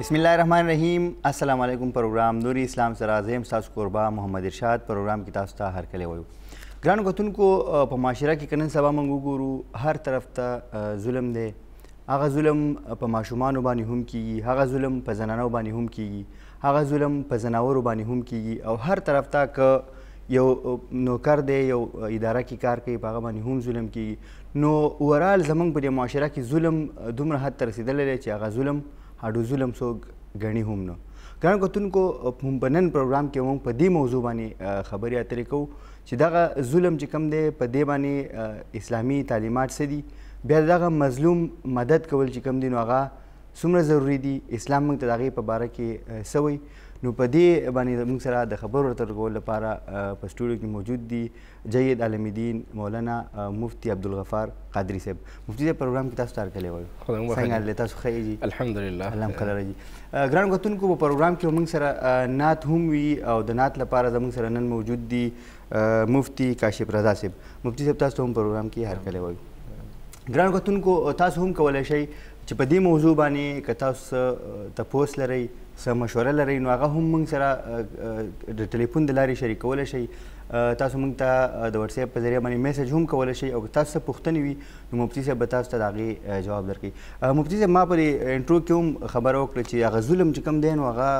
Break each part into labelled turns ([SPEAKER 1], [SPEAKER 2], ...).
[SPEAKER 1] بسم الله الرحمن الرحیم السلام علیکم پروګرام نوري اسلام سره زم تاسو قربا محمد ارشاد پروګرام کې تاسو ته هر کله وایو ګران غوتونکو په معاشره کې کنن سبا موږ وګورو هر طرف ته ظلم دی هغه ظلم په ماشومانو باندې هم کیږي هغه ظلم په زنانو باندې هم کیږي هغه ظلم په زناورو باندې هم کیږي او هر طرف ته که یو نوکر دی یو اداره کې کار کوي په هغه باندې هم ظلم کیږي نو اورال زمونږ په دې معاشره کې ظلم دومره حد ته رسېدلی دی چې هغه ظلم هډو ظلم څوک ګڼي هم نه ګڼ کتونکو په نن پروګرام کې مونږ په دې موضوع باندې خبرې اترې کوو چې دغه ظلم چې کوم دی په دې باندې اسلامي تعلیمات څه دي بیا دغه مظلوم مدد کول چې کوم دی نو هغه څومره ضروری دي اسلام موږ ته د هغې په باره کې څه وایي نو په دې باندې موږ سره د خبرو ورته کولو لپاره په سټوډیو کې موجود دي جید عالم دین مولانا مفتی عبدالغفار قادری صاحب مفتی د پروګرام کې تاسو ته هرکلی وایو څنګه لري تاسو ښه یې
[SPEAKER 2] الحمدلله
[SPEAKER 1] الله خیر راځي ګران کتونکو په پروګرام کې موږ سره نات هم وي او د نات لپاره زموږ سره نن موجود دي مفتی کاشف رضا صاحب مفتی صاحب تاسو هم پروګرام کې هرکلی وایو ګران کتونکو تاسو هم کولای شئ چې په دې موضوع باندې که تاسو تپوس لرئ څه مشوره لرئ نو هغه هم موږ سره د ټلیفون د لارې شریکولی شئ تاسو موږ ته د واتس اپ په ذریعه باندې میسج هم کولای شئ او که تاسو څه پوښتنې وي نو مفتی صاحب به تاسو ته د هغې جواب درکړي مفتی صاحب ما په انټرو کې هم خبره وکړه چې هغه ظلم چې کوم دی نو هغه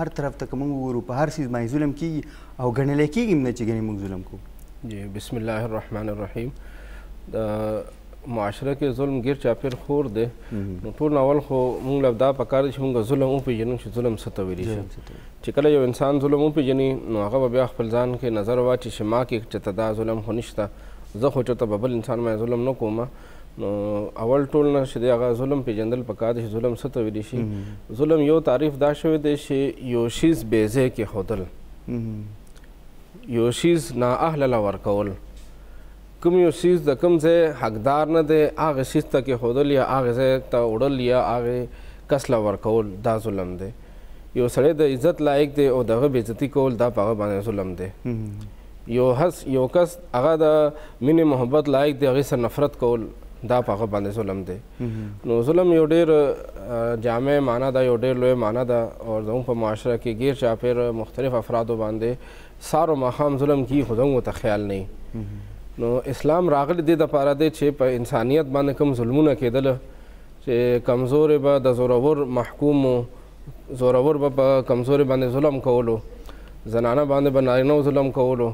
[SPEAKER 1] هر طرف ته که موږ وګورو په هر څیز باندې ظلم کیږي او ګڼلی کیږي هم نه چې ګنې موږ ظلم کوو
[SPEAKER 2] جی بسم الله الرحمن الرحیم معاشره کې ظلم ګیر چاپیر خور دی نو ټول اول خو موږ له دا پکار دي چې موږ ظلم وپیژنو چې ظلم څه ته ویل شي چې کله یو انسان ظلم وپیژني نو هغه به بیا خپل ځان کې نظر واچي چې ما کې چې ته دا ظلم خو نشته زه خو چې ته به بل انسان باندې ظلم نه کوم نو اول ټول نه چې هغه ظلم پیژندل پکار دي چې ظلم څه ته ویل شي ظلم یو تعریف دا شوی دی چې یو شیز بې ځای کې ښودل یو شیز نا اهله له ورکول کوم یو څیز د کوم ځای حقدار نه دی، هغه څیز ته کېښودل یا هغه ځای ته وړل یا هغه کس له ورکول دا ظلم دی. یو سړی د عزت لایق دی او د هغه بې عزتي کول دا په هغه باندې ظلم دی. یو هس یو کس هغه د مینې محبت لایق دی هغه څخه نفرت کول دا په هغه باندې ظلم دی. نو ظلم یو ډېر جامع معنی ده، یو ډېر لوی معنی ده او زموږ په معاشره کې ګېر چاپېر مختلف افرادو باندې سهار او ماښام ظلم کیږي خو زموږ ورته خیال نه وي نو اسلام راغلی دې دپاره دی چې په انسانیت باندې کوم ظلمونه کېدل چې کمزورې به د زورور محکوم و زورور به په کمزورې باندې ظلم کولو زنانه باندې به نارینه ظلم کولو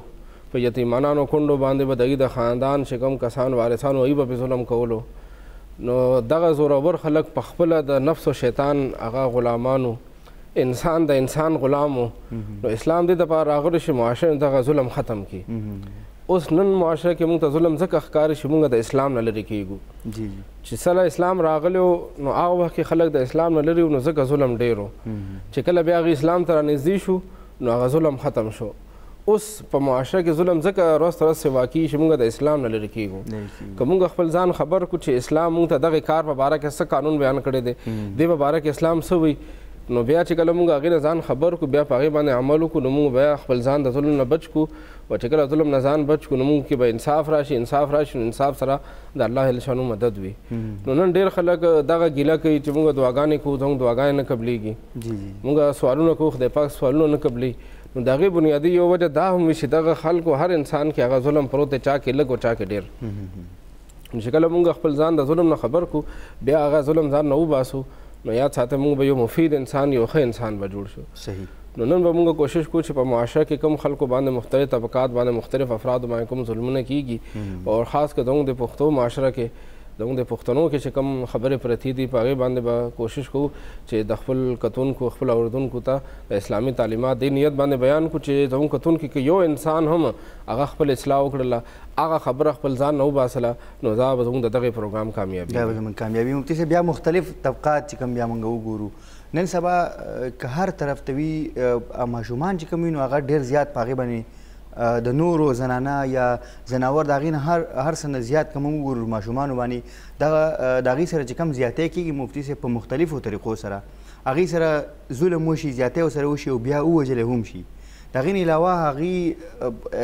[SPEAKER 2] په یتیمانانو کونډو باندې به دغی د خاندان چې کوم کسان وارثان وایي به ظلم کولو نو دغه زورور خلک په خپل د نفس او شیطان هغه غلامانو انسان د انسان غلام و نو اسلام دې دپاره راغلی چې معاشره دغه ظلم ختم کړي اوس نن معاشره کې موږ ته ظلم ځکه ښکاري چې موږ د اسلام نه لرې کېږو چې سله اسلام راغلی نو هغه وخت کې خلک د اسلام نه لرې نو ځکه ظلم ډېر و چې کله بیا هغه اسلام ته رانږدې شو نو هغه ظلم ختم شو اوس په معاشره کې ظلم ځکه ورځ تر ورځ سوا کېږي چې موږ د اسلام نه لرې کېږو که موږ خپل ځان خبر کړو چې اسلام موږ ته دغه کار په باره کې څه قانون بیان کړی دی دې په باره کې اسلام څه وایي نو بیا چې کله موږ هغې نه ځان خبر کړو بیا په هغې باندې عمل وکړو نو موږ بیا خپل ځان د ظلم نه بچ کړو او چې کله ظلم نه ځان بچ کړو نو موږ کې به انصاف راشي انصاف راشي نو انصاف سره د الله جل شانو مدد وي نو نن ډېر خلک دغه ګیله کوي چې موږ دعاګانې کوو زموږ دعاګانې نه قبلېږي موږ سوالونه کوو خدای پاک سوالونه نه قبلوي نو د هغې بنیادي یوه وجه دا هم وي چې دغه خلکو هر انسان کې هغه ظلم پروت دی چا کې لږ او چا کې ډېر نو چې کله مونږ خپل ځان د ظلم نه خبر کو بیا هغه ظلم ځان نه وباسو نو یاد ساته مونږ به یو مفید انسان یو ښه انسان به جوړ شو
[SPEAKER 1] صحیح
[SPEAKER 2] نو نن به موږ کوشش کوو چې په معاشره کې کم خلکو باندې مختلف طبقات باندې مختلف افراد باندې کوم ظلمونه کیږي او خاص کر زموږ د پښتو معاشره کې زموږ د پښتنو کې چې کوم خبرې پرتې دي په هغې باندې به کوشش کوو چې د خپل کتونکو خپل اوردونکو ته د اسلامي تعلیمات دې نیت باندې بیان کړو چې زموږ کتونکي کې یو انسان هم هغه خپل اصلاح وکړله هغه خبره خپل ځان نه وباسله نو دا به زموږ د دغه پروګرام کامیابي
[SPEAKER 1] دا به زموږ کامیابي مفتي صاحب بیا مختلف طبقات چې کوم بیا موږ وګورو نن سبا که هر طرف ته وي ماشومان چې کوم وي نو هغه ډېر زیات په هغې باندې د نورو زنانه یا زناور د هغې نه هر هر څه نه زیات که موږ وګورو ماشومانو باندې دغه د هغې سره چې کم زیاتی کېږي مفتي صاحب په مختلفو طریقو سره هغې سره ظلم وشي زیاتی ورسره وشي او بیا ووژلی هم شي د هغې نه علاوه هغې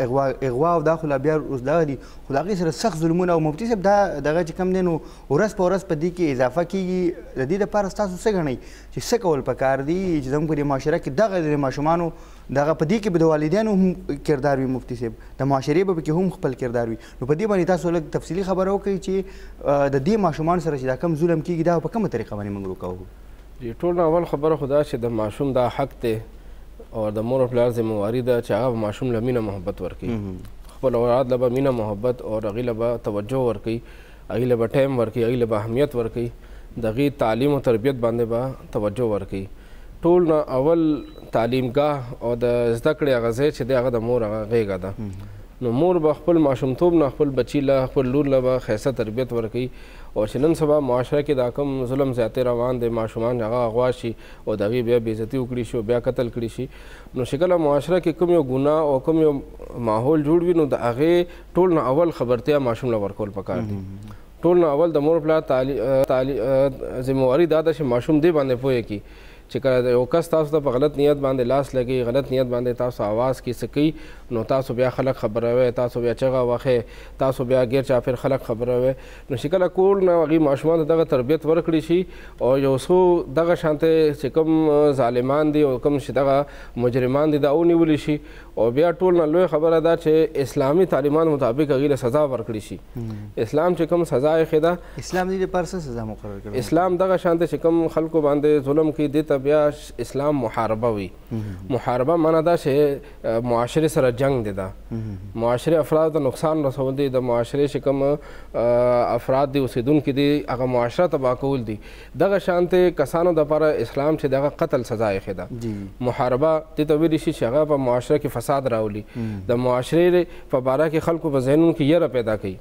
[SPEAKER 1] اغوا اغوا او دا خو لا بیا اوس دغه دي خو د هغې سره سخت ظلمونه او مفتي صاحب دا دغه چې کوم دی نو ورځ په ورځ په دې کې اضافه کېږي د دې لپاره ستاسو څه ګڼئ چې څه کول پکار دي چې زموږ په دې معاشره کې دغه د ماشومانو دغه په دې کې به د والدینو هم کردار وي مفتی صاحب د معاشرې به پکې هم خپل کردار وي نو په دې باندې تاسو لږ تفصیلي خبره وکړئ چې د دې ماشومان سره چې دا کم ظلم کیږي دا په کومه طریقه باندې موږ وکاوه جی
[SPEAKER 2] ټول اول خبره خدا چې د ماشوم دا حق دی او د مور او پلار ذمہ واری ده چې هغه ماشوم لمینه محبت ورکړي خپل اولاد لبا مینه محبت او رغی لبا توجه ورکړي هغوی له به ټایم ورکوي، هغوی له به اهمیت ورکوي، د هغوی تعلیم او تربیت باندې به توجه ورکوي. ټول نه اول تعلیم ګاه او د زده کړې هغه ځای چې دی هغه د مور هغه غېږه ده. نو مور به خپل ماشومتوب نه خپل بچي له خپل لور له به ښایسته تربیت ورکوي او چې نن سبا معاشره کې دا کوم ظلم زیاتی روان دی ماشومان هغه اغوا شي او د هغوی بیا بې عزتي وکړي شي او بیا قتل کړي شي نو چې کله معاشره کې کوم یو ګناه او کوم یو ماحول جوړ وي نو د هغې ټول نه اول خبرتیا ماشوم له ورکول پکار دي ټول نه اول د مور پلا تعالی تعالی ذمہواری دا ده چې ماشوم دې باندې پوهه کی چې کله یو کس تاسو ته په غلط نیت باندې لاس لګي غلط نیت باندې تاسو आवाज کی سکی نو تاسو بیا خلک خبروي تاسو بیا چغه وخه تاسو بیا غیر چافر خلک خبروي نو چې کله کول نه غي ماشومان دغه تربیت ورکړي شي او یو سو دغه شانته چې کوم ظالمان دي او کوم چې دغه مجرمان دي دا ونیول شي او بیا ټول نه لوی خبره دا چې اسلامي تعلیمات مطابق هغوی له سزا ورکړی شي اسلام چې کوم سزا یې خدا
[SPEAKER 1] اسلام دې لپاره څه سزا مقرر کړی
[SPEAKER 2] اسلام دغه شان چې کوم خلکو باندې ظلم کوي دې ته بیا اسلام محاربه وي محاربه معنا دا چې معاشره سره جنگ دی دا معاشره افراد ته نقصان رسول دي د معاشره چې کوم افراد دي اوسیدونکو دي هغه معاشره تباہ کول دي دغه شانته کسانو دپاره اسلام چې دغه قتل سزا ایښې ده محاربه دې ته ویلی شي چې هغه په معاشره کې فساد راولي د معاشرې په باره کې خلکو په ذهنونو کې یره پیدا کوي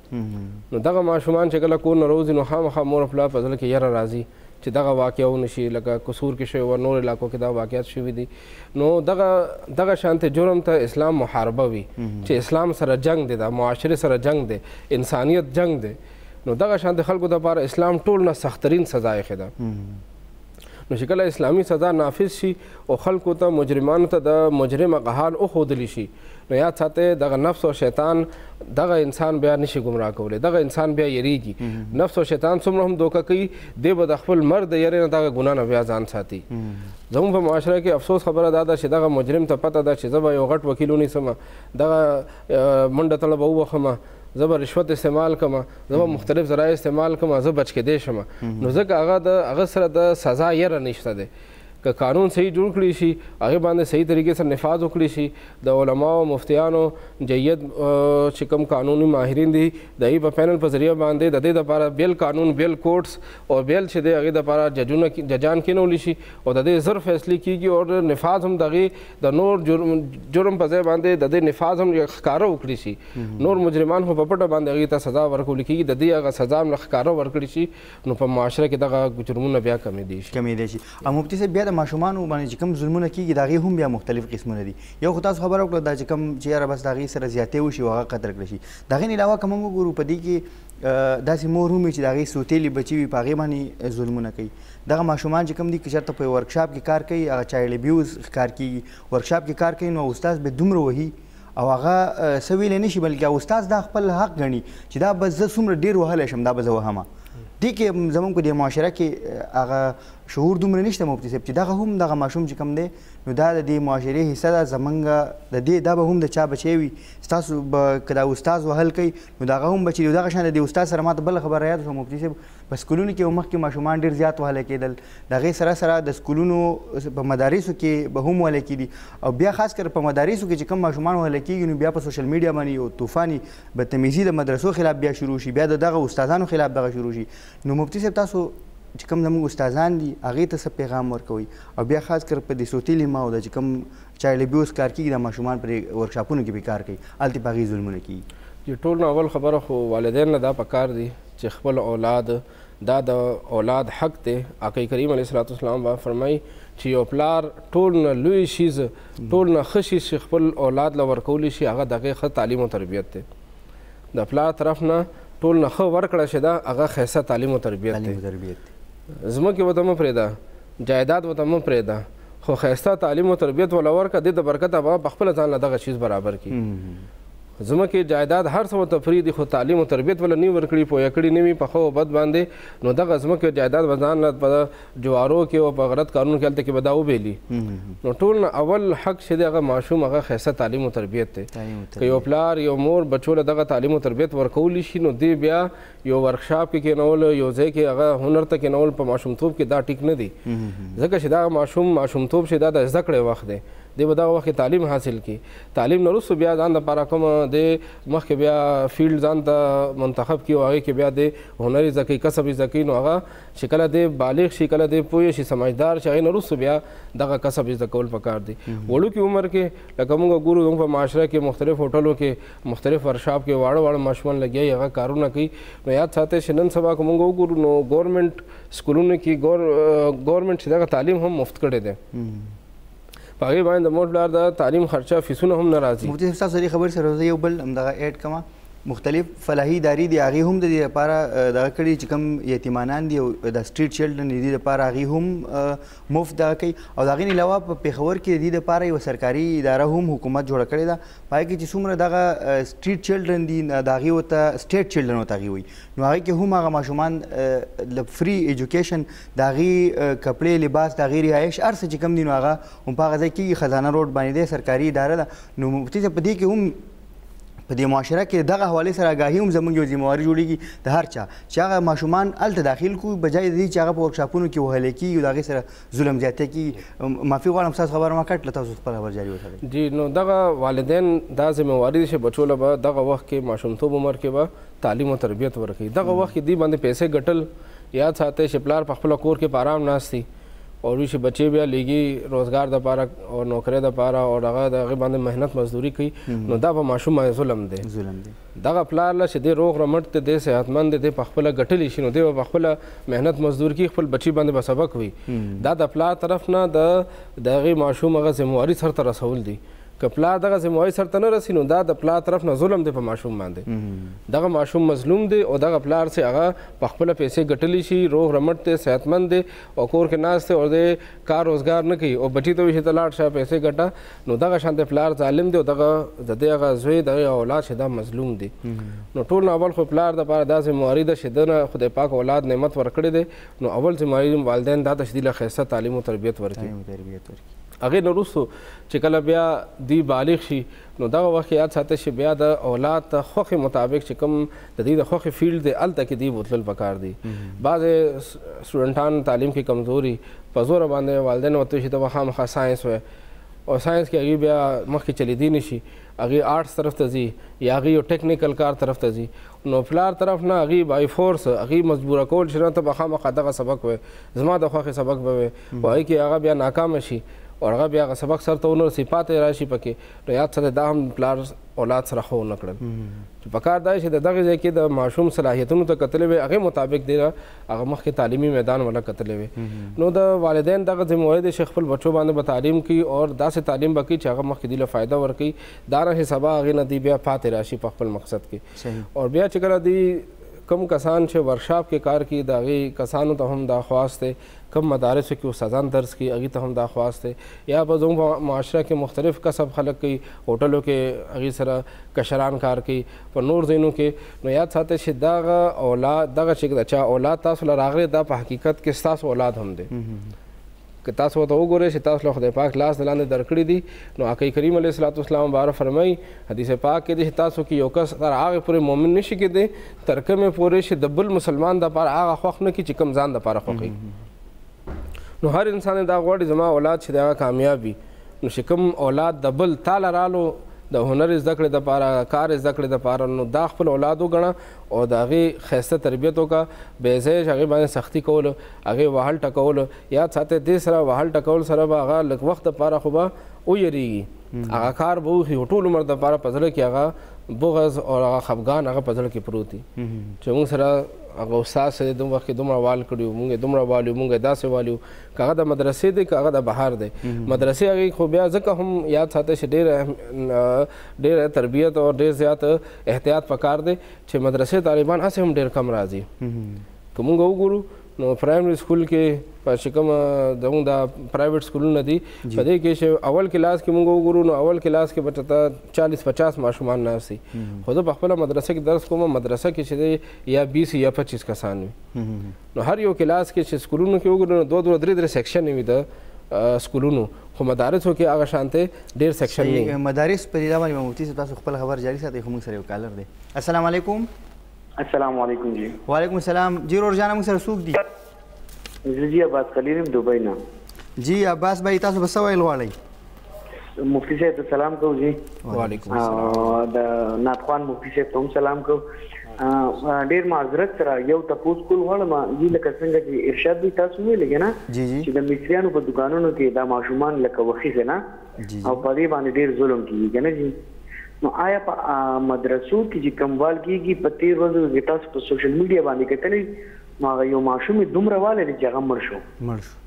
[SPEAKER 2] نو دغه ماشومان چې کله کور نه روزي نو خامخا مور او پلار په زړه کې یره راځي چې دغه واقعه ونشي لکه قصور کې شوی و نور علاقو کې دا واقعیت شوي دي نو دغه دغه شانته جرم ته اسلام محاربه وي چې اسلام سره جنگ دی دا معاشره سره جنگ دی انسانیت جنگ دی نو دغه شان د خلکو لپاره اسلام ټول نه سخترین سزا یې ده نو چې کله اسلامي سزا نافذ شي او خلکو ته مجرمانو ته د مجرم غهال او خودلی شي نو یاد ساته دغه نفس او شیطان دغه انسان بیا نشي گمراه کولی دغه انسان بیا یریږي نفس او شیطان څومره هم دوکه کوي دی به د خپل مرد یری نه دغه ګناه نه بیا ځان ساتي زموږ په معاشره کې افسوس خبره دا ده چې دغه مجرم ته پته ده چې زه به یو غټ وکیل ونیسم دغه منډه تړه به ووخم زه به رشوت استعمال کوم زه به مختلف ذرایع استعمال کوم زه بچ کېدی شم نو ځکه هغه د هغه سره د سزا یره نشته دی که قانون صحیح جوړ کړی شي هغه باندې صحیح طریقې سره نفاذ وکړي شي د علماو مفتیانو جید چې کوم قانوني ماهرین دي د ای په پینل په ذریعہ باندې د دې لپاره بیل قانون بیل کورټس او بیل چې د هغه لپاره ججونه ججان کینول شي او د دې زر فیصله کیږي او نفاذ هم دغه د نور جرم جرم په ځای باندې د دې نفاذ هم ښکارا وکړي شي نور مجرمان خو په پټه باندې هغوی ته سزا ورکول کېږي د دوی هغه سزا هم له ښکاره ورکړي شي نو په معاشره کې دغه جرمونه بیا کمېدی
[SPEAKER 1] شي کمېدی شي او مفتي صاحب بیا د ماشومانو باندې چې کوم ظلمونه کېږي د هغې هم بیا مختلف قسمونه دي یو خو تاسو خبره وکړه دا چې کوم چې یاره بس د هغې سره زیاتی وشي او هغه قتل کړی شي د هغې نه علاوه که موږ وګورو په دې کې داسې مور هم وي چې د هغې سوتېلي بچي وي په هغې باندې ظلمونه کوي دغه ماشومان چې کوم دي که چېرته په ورکشاپ کې کار کوي هغه چایلډ ابیوز ښکار کېږي ورکشاپ کې کار کوي نو استاد به دومره وهي او هغه څه ویلی نشي بلکې استاد دا خپل حق ګڼي چې دا به زه څومره ډیر وهلی شم دا به زه وهمه دې کې زمونږ په دې معاشره کې هغه شعور دومره نشته مفتي صاحب چې دغه هم دغه ماشوم چې کم دی نو دا د دې معاشرې حصه ده زمونږ د دې دا به هم د چا بچی وي ستاسو به که دا استاد وهل کوي نو دغه هم بچی دغه شان د دې استاد سره ماته بله خبره یاد شوه مفتي صاحب په سکولونو کې مخکې ماشومان ډیر زیات وهل کېدل د غي سره سره د سکولونو په مدارسو کې به هم وهل کېدي او بیا خاص کر په مدارسو کې چې کم ماشومان وهل کېږي نو بیا په سوشل میډیا باندې یو طوفاني بدتمیزي د مدرسو خلاف بیا شروع شي بیا دغه استادانو خلاف دغه شروع شي نو مفتی صاحب تاسو چې کوم زموږ استادان دي هغه ته څه پیغام ورکوي او بیا خاص کر په دې صوتي لیما او د چې کوم چایلډ ابیوز کار کیږي د ماشومان پر ورکشاپونو کې به کار کوي الته په غي ظلمونه
[SPEAKER 2] کیږي ټول اول خبره خو والدین له دا پکار دي چې خپل اولاد دا د اولاد حق دی آقای کریم علیه الصلاة والسلام به فرمایي چې یو پلار ټول نه لوی شیز ټول نه ښه شیز چې خپل اولاد له ورکولی شي هغه د هغې ښه تعلیم او تربیت دی د پلار طرف نه ټول نه ښه ورکړه چې دا هغه ښایسته تعلیم او تربیت دی ځمکې ورته مه پرېږده جایداد ورته مه پرېږده خو ښایسته تعلیم او تربیت وله ورکړه د دې د برکته به په خپله ځان له دغه چیز برابر کړي ځمکې جايداد هر څه ورته پريږدي خو تعليم او تربيت وله ني ورکړي پوه کړي ني وي په ښه او بد باندې نو دغه ځمکې او جايداد به ځان له په جوارو کې او په غلط کارونو کې هلته کې به دا وبيلي نو ټول نه اول حق چې دی هغه ماشوم هغه ښايسته تعليم او تربيت دی که يو پلار يو مور بچو له دغه تعليم او تربيت ورکولی شي نو دی بيا یو ورکشاپ کې کینول یو ځای کې هغه هنر ته کینول په ماشومتوب کې دا ټیک نه دی ځکه چې دا ماشوم ماشومتوب شي دا د زده کړې وخت دی دی به دا وخت تعلیم حاصل کی تعلیم نه رسو بیا ځان د پاره کوم د مخکې بیا فیلډ ځان ته منتخب کی او هغه کې بیا د هنري ځکه کسب ځکه نو هغه چې کله د بالغ شي کله د پوه شي سمجدار شي نه رسو بیا دغه کسب ځکول پکار دی وړو کې عمر کې لکه موږ ګورو په معاشره کې مختلف هوټلو کې مختلف ورکشاپ کې واړه واړه ماشومان لګیا یې هغه کارونه کوي نو یاد ساتئ چې نن سبا که موږ وګورو نو ګورنمنټ سکولونو کې ګور ګورنمنټ چې دغه تعلیم هم مفت کړی دی په هغې باندې د مور پلار د تعلیم خرچه فیسونه هم نه راځي
[SPEAKER 1] مفتي صاحب ستاسو دې خبرې سره زه یو بل همدغه ایډ کوم مختلف فلاحي ادارې دي هغې هم د دې لپاره دغه کړي چې کوم یتیمانان دي او د سټریټ چلډرن دي د لپاره هغې هم مفت دغه کوي او د هغې نه علاوه په پېښور کې د دې لپاره یوه سرکاري اداره هم حکومت جوړه کړې ده په هغه کې چې څومره دغه سټریټ چلډرن دي د هغې ورته سټیټ چلډرن ورته هغې وایي نو هغې کې هم هغه ماشومان له فري ایجوکیشن د هغې کپړې لباس د هغې رهایش هر څه چې کوم دي نو هغه هم په هغه ځای کېږي خزانه روډ باندې دی سرکاري اداره ده نو مفتي صاحب په دې کې هم په دې معاشره کې دغه حواله سره آگاهي هم زموږ یو ذمہواري جوړیږي د هر چا چې هغه ماشومان الته داخل کو بجای دې چې هغه په ورکشاپونو کې وهل کیږي او دغه سره ظلم زیاته کی معافي غواړم تاسو خبره ما کټ له تاسو خپل خبر جاری وساتئ
[SPEAKER 2] جی نو دغه والدین دا ذمہ واری دي چې بچو له به دغه وخت کې ماشومتوب عمر کې به تعلیم او تربیت ورکړي دغه وخت کې دی باندې پیسې ګټل یاد ساتي چې پلار په خپل کور کې په آرام ناشتي او وی چې بچي بیا لګي روزګار د پاره او نوکری د پاره او دغه دغه باندې مهنت مزدوري کوي نو دا په ماشوم باندې ظلم دی
[SPEAKER 1] ظلم دی
[SPEAKER 2] دغه پلار له چې دی روغ رمټ دی دی صحت مند دی دی په خپل ګټلی شي نو دی په خپل مهنت مزدور کی خپل بچی باندې به سبق وي دا د پلار طرف نه د دغه ماشوم هغه ذمہواری سر ته رسول دي که پلار دغه ذمہواری سر ته نه رسی نو دا د پلار طرف نه ظلم دی په ماشوم باندې دغه ماشوم مظلوم دی او دغه پلار چې هغه په خپل پیسې ګټلی شي روغ رمټ دی صحت مند دی او کور کې ناست دی او دی کار روزګار نه کوي او بچي ته وي چې ته لاړ شه پیسې ګټه نو دغه شان د پلار ظالم دی او دغه د دې هغه زوی د هغه اولاد چې دا مظلوم دی نو ټول نه اول خو پلار د پاره دا ذمہواري ده چې دنه خدای پاک اولاد نعمت ورکړي دی نو اول ذمہواري والدین دا تشدیل له خیسته تعلیم او تربیت ورکړي هغه نه روسو چې کله بیا دی بالغ شي نو دغه وخت یاد ساتي چې بیا د اولاد ته خوخي مطابق چې کوم د دی د خوښی فیلډ دی هلته کی دی بوتلل پکار دی بعضی سټوډنټان تعلیم کی کمزوری په زور باندی والدین ورته وی چی ته به خامخا ساینس وای او ساینس کی هغوی بیا مخکی چلیدی نشی هغوی آرټس طرف ته ځی یا هغوی یو ټیکنیکل کار طرف ته ځی نو پلار طرف نه هغوی بای فورس هغوی مجبوره کول چی نه ته به خامخا دغه سبق وای زما د خوښی سبق به وای او هغوی کی هغه بیا ناکام شی او هغه بیا هغه سبق سرته ونه رسی پاتی راشی پکی نو یاد ساته دا هم پلار اولاد سره ښه ونه کړل چې په کار دا چې د دغه ځای کې د ماشوم صلاحیتونو ته کتلې وي هغه مطابق دی هغه مخکې تعلیمي میدان ولا کتلې وي نو د والدین دغه ذمہ واري د شیخ خپل بچو باندې به تعلیم کوي او داسې تعلیم به کوي چې هغه مخکې دی له فائدہ ورکړي دا نه حسابه هغه نه دی بیا پاتې راشي په خپل مقصد کې او بیا چې کله دی کم کسان چې ورکشاپ کې کار کوي د هغې کسانو ته هم دا خواست دی کوم مدارسو کې استادان درس کوي هغوی ته هم دا خواست دی یا په زموږ په معاشره کې مختلف کسب خلک کوي هوټلو کې هغوی سره کشران کار کوي په نور ځایونو کې نو یاد ساتئ چې دغه اولاد دغه چې د چا اولاد تاسو له راغلی دا په حقیقت کې ستاسو اولاد هم دی که تاسو ته وګورئ چې تاسو له خدای پاک لاس د لاندې درکړي دي نو عقی کریم علیه السلام بار فرمایي حدیث پاک کې چې تاسو کې یو کس تر هغه پورې مؤمن نشي کېدی تر کومې پورې چې د بل مسلمان لپاره هغه خوښ نه کړي چې کوم ځان لپاره خوښوي نو هر انسان دا غواړي زما اولاد چې هغه کامیاب وي نو چې کوم اولاد د بل تاله رالو د هنر زده کړې لپاره کار زده کړې لپاره نو دا خپل اولاد وګڼه او د هغې ښایسته تربیت وکړه بې ځایه چې هغې باندې سختي کول هغې وهل ټکول یاد ساته دې سره وهل ټکول سره به هغه لږ وخت لپاره خو به ویریږي هغه کار به وکړي ټول عمر د پاره په زړه کې هغه بغض او هغه خفګان هغه په زړه کې پروت دي چې موږ سره هغه استاد سره دوم وخت دومره وال کړیو موږ دومره والیو موږ داسې والیو کاغه د مدرسې دی کاغه د بهر دی مدرسې هغه خو بیا ځکه هم یاد ساته چې ډېر ډېر تربیت او ډېر زیات احتیاط پکار دی چې مدرسې طالبان اسه هم ډېر کم راځي کومګه وګورو نو پرایمري سکول کې په چې کوم زموږ دا پرایویټ سکولونه دي په دې کې چې اول کلاس کې موږ وګورو نو اول کلاس کې به چېرته چالیس پچاس ماشومان ناست دي خو زه په خپله مدرسه کې درس کوم مدرسه کې چې دی یا بیس یا پچیس کسان وي نو هر یو کلاس کې چې سکولونو کې وګورو نو دوه دوه درې درې سیکشن وي د سکولونو خو مدارسو کې هغه شانته ډېر سیکشن نه
[SPEAKER 1] مدارس په دې ډول مفتي صاحب تاسو خپل خبر جاری ساتئ خو موږ سره یو کالر دی السلام علیکم
[SPEAKER 3] السلام علیکم جی
[SPEAKER 1] وعلیکم السلام جی رور جان موږ سره سوق دي
[SPEAKER 3] زه جی عباس خلیل دوبۍ نه
[SPEAKER 1] جی عباس بھائی تاسو به سوال غواړئ
[SPEAKER 3] مفتی صاحب ته سلام کوم جی
[SPEAKER 2] وعلیکم السلام
[SPEAKER 3] د ناتخوان مفتی صاحب ته سلام کوم ډیر معذرت سره یو تاسو کول غواړم جی لکه څنګه چې ارشاد دي تاسو ویل
[SPEAKER 1] کنه
[SPEAKER 3] چې د مصریانو په دکانونو کې دا ماشومان لکه وخیزه نه او په دې باندې ډیر ظلم کیږي کنه جی نو آیا په مدرسو کې چې کموال کیږي په تیر ورځو کې تاسو په سوشل میډیا باندې کتلې نو هغه یو ماشوم دومره واله دی چې هغه مړ شو
[SPEAKER 1] مړ شو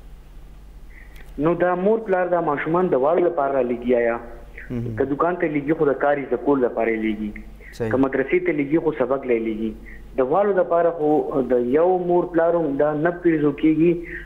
[SPEAKER 3] نو دا مور پلار دا ماشومان د والو لپاره لګیا یا که دکان ته لګي خو د کاری زکول لپاره لګي که مدرسې ته لګي خو سبق لې لګي د والو لپاره خو د یو مور پلار هم دا نه پیژو کیږي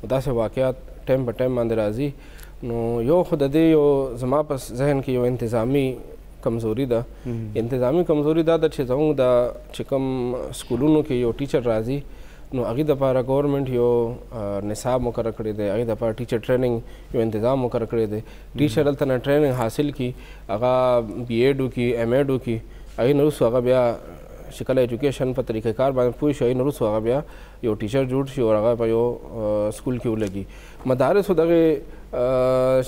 [SPEAKER 2] خو داسې واقعات ټایم په ټایم باندې راځي نو یو خو د دې یو زما په ذهن کې یو انتظامی کمزوري ده انتظامی کمزوري دا ده چې زموږ د چې کوم سکولونو کې یو ټیچر راځي نو هغه د لپاره ګورنمنت یو نصاب مقرر کړی دی هغه د لپاره ټیچر ټریننګ یو تنظیم مقرر کړی دی ټیچر هلته نه ټریننګ حاصل کی هغه بی ایډ وکي ایم ایډ وکي هغه نو هغه بیا شکل ایجوکیشن په طریقې کار باندې پوه شي نو هغه بیا یو ټیچر جوړ شي او هغه په یو سکول کې ولګي مدارسو دغه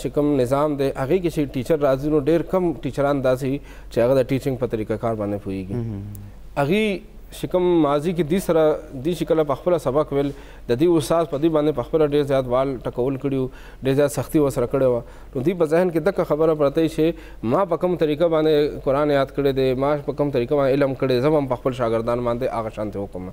[SPEAKER 2] چې کوم نظام دی هغه کې چې ټیچر راځي نو ډیر کم ټیچران داسي چې هغه د ټیچینګ په طریقه کار باندې پويږي هغه چې کوم ماضي کې د سره د شکل په خپل سبق ویل د دې استاد په دې باندې په خپل ډیر زیات وال ټکول کړیو ډیر زیات سختی وسره کړو نو دوی په ذهن کې دکه خبره پرته وي چې ما په کوم طریقه باندې قرآن یاد کړی دی ما په کوم طریقه باندې علم کړی زه هم په خپل شاګردان باندې هغه شانته وکم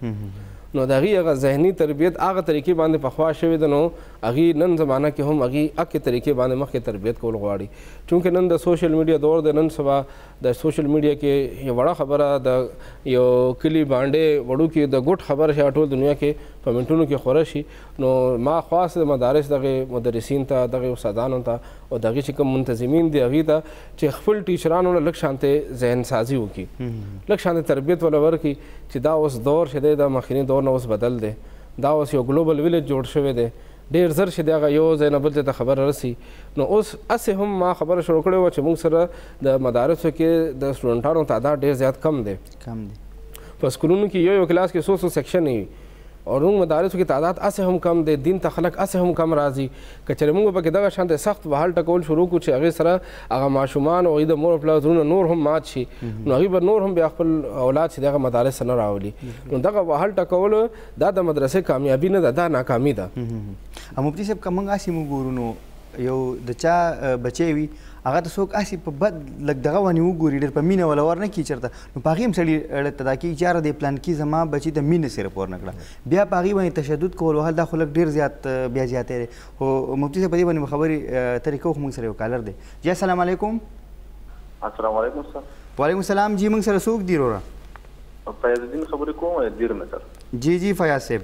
[SPEAKER 2] نو د هغې هغه ذهني تربیت هغه طریقې باندې پخوا شوی دی نو هغې نن زمانه کې هم هغې هغې طریقې باندې مخکې تربیت کول غواړي چونکې نن د سوشل میډیا دور دی نن سبا د سوشل میډیا کې یو وړه خبره د یو کلي باندې وړو کې د ګوټ خبره شي ټول دنیا کې په منټونو کې خوره شي نو ما خواست د مدارس دغه مدرسین ته دغه استادانو ته او دغه چې کوم منتظمین دی هغه ته چې خپل ټیچرانو له لک شانته ذهن سازي وکي لک شانته تربیت ولا ورکي چې دا اوس دور شته د مخینی دور نه اوس بدل دی دا اوس یو ګلوبل ویلیج جوړ شوی دی ډیر زر شي دغه یو زین بل ته خبر رسی نو اوس اسه هم ما خبر شروع کړو چې موږ سره د مدارسو کې د سټوډنټانو تعداد ډیر زیات کم دی
[SPEAKER 1] کم دی
[SPEAKER 2] په سکولونو کې یو یو کلاس کې 100 100 سیکشن وي او زموږ مدارسو کې تعداد هسې هم کم دی، دین ته خلک هسې هم کم راځي، که چېرې موږ پکې دغه شانته سخت وهل ټکول شروع کړو چې هغې سره هغه ماشومان او هغوی د مور او پلار زړونه نور هم مات شي، نو هغوی به نور هم بیا خپل اولاد چې دی هغه مدارس ته نه راولي، نو دغه وهل ټکول دا د مدرسې کامیابي نه ده، دا ناکامي ده.
[SPEAKER 1] مفتي صاحب که موږ هسې وګورو نو یو د چا بچی وي هغه ته څوک هسې په بد لږ دغه باندې وګوري ډېر په مینه ولا ورنه کړي چېرته نو په هغې هم سړي اړتدا کېږي چې یاره دې پلانکي زما بچي ته مینه صرف ورنه کړه بیا په هغې باندې تشدد کول وهل دا خو لږ ډېر زیات بیا زیاتی دی خو مفتي صاحب په دې باندې به خبرې ترې کوو خو موږ سره یو کالر دی جی السلام علیکم
[SPEAKER 4] السلام علیکم سر
[SPEAKER 1] وعلیکم السلام جی موږ سره څوک دي وروره
[SPEAKER 4] فیاض الدین خبرې کوم دیر مې سر
[SPEAKER 1] جی جی فیاض صاحب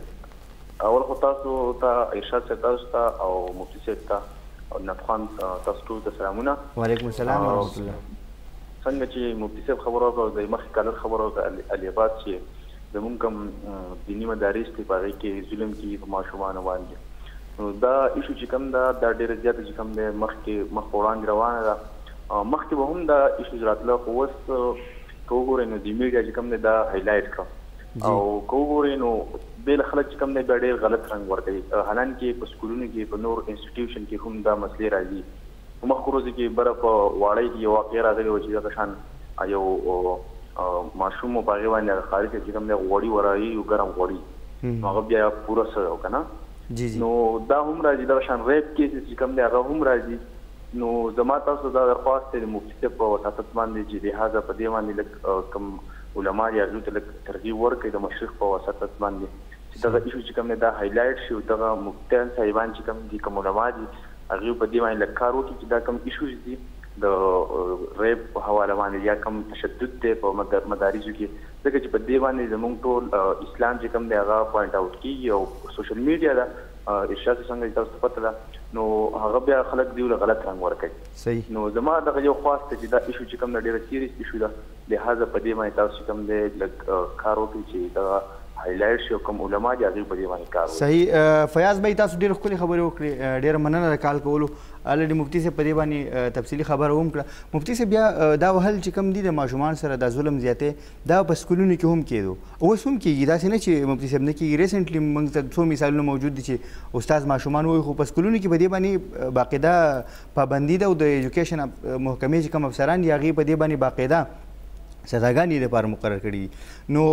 [SPEAKER 4] اول خو تاسو ته ارشاد صاحب تاسو ته او مفتی صاحب ته او نعت خوان تاسو ټول ته سلامونه
[SPEAKER 1] وعلیکم السلام ورحمت الله
[SPEAKER 4] څنګه چې مفتی صاحب خبره وکړه او د مخکې کالر خبره وکړه علي آباد چې زمونږ کوم دیني مدارس دي په هغې کې ظلم کېږي په ماشومانو باندې نو دا ایشو چې کوم ده دا ډېره زیاته چې کوم دی مخکې مخ په وړاندې روانه ده مخکې به هم دا ایشوز راتله خو اوس که وګورئ نو د میډیا چې کوم دی دا هایلایټ کړه او که وګورئ نو بېل خلک چې کوم دی بیا ډېر غلط رنګ ورکوي حالان کې په سکولونو کې په نور انسټیټیوشن کې هم دا مسلې راځي په مخکو ورځو کې بره په واړۍ کې یو واقعه راغلې وه چې دغه شان یو ماشوم و په هغې باندې هغه قاري صاحب چې کوم دی غوړي ورایي یو ګرم غوړي نو هغه بیا پوره سوی و که نه نو دا هم راځي دغه شان ریپ کیسز چې کوم دی هغه هم راځي نو زما تاسو دا درخواست دی د مفتي صاحب په وساطت باندې چې لهذا په دې باندې لږ کوم علما دې هغوی ته لږ ترغیب ورکړي د مشرق په وساطت باندې چې دغه ایشو چې کوم دی دا هایلایټ شي او دغه مفتیان صاحبان چې کوم دي کوم علما دي هغوی په دې باندې لږ کار وکړي چې دا کوم ایشوز دي د ریپ په حواله باندې یا کوم تشدد دی په مدارجو کې ځکه چې په دې باندې زموږ ټول اسلام چې کوم دی هغه پوینټ آوټ کیږي او سوشل میډیا ده ارشاد څنګه تاسو ته پته ده نو هغه بیا خلک دیو له غلط رنګ
[SPEAKER 1] ورکوي
[SPEAKER 4] نو زما دغه یو خواست چې دا ایشو چې کوم ده ډیره سیریس ایشو ده لهذا په دې باندې تاسو چې کوم دی لږ کار وکړئ چې دغه هایلایټ شي او کوم علما دي هغوی په دې باندې کار وکړي.
[SPEAKER 1] صحیح فیاض بهي تاسو ډېرې ښکلې خبرې وکړې ډېره مننه د کال کولو الرډي مفتي صاحب په دې باندې تفصیلي خبره هم کړه مفتي صاحب بیا دا وهل چې کوم دي د ماشومان سره دا ظلم زیاتی دا په سکولونو کې هم کېدو اوس هم کېږي داسې نه چې مفتي صاحب نه کېږي ریسنټلي موږ ته څو مثالونه موجود دي چې استاد ماشومان وایي خو په سکولونو کې په دې باندې باقاعده پابندي ده او د ایجوکیشن محکمې چې کوم افسران دي هغې په دې باندې باقاعده سزاګانې لپاره مقرر کړي دي نو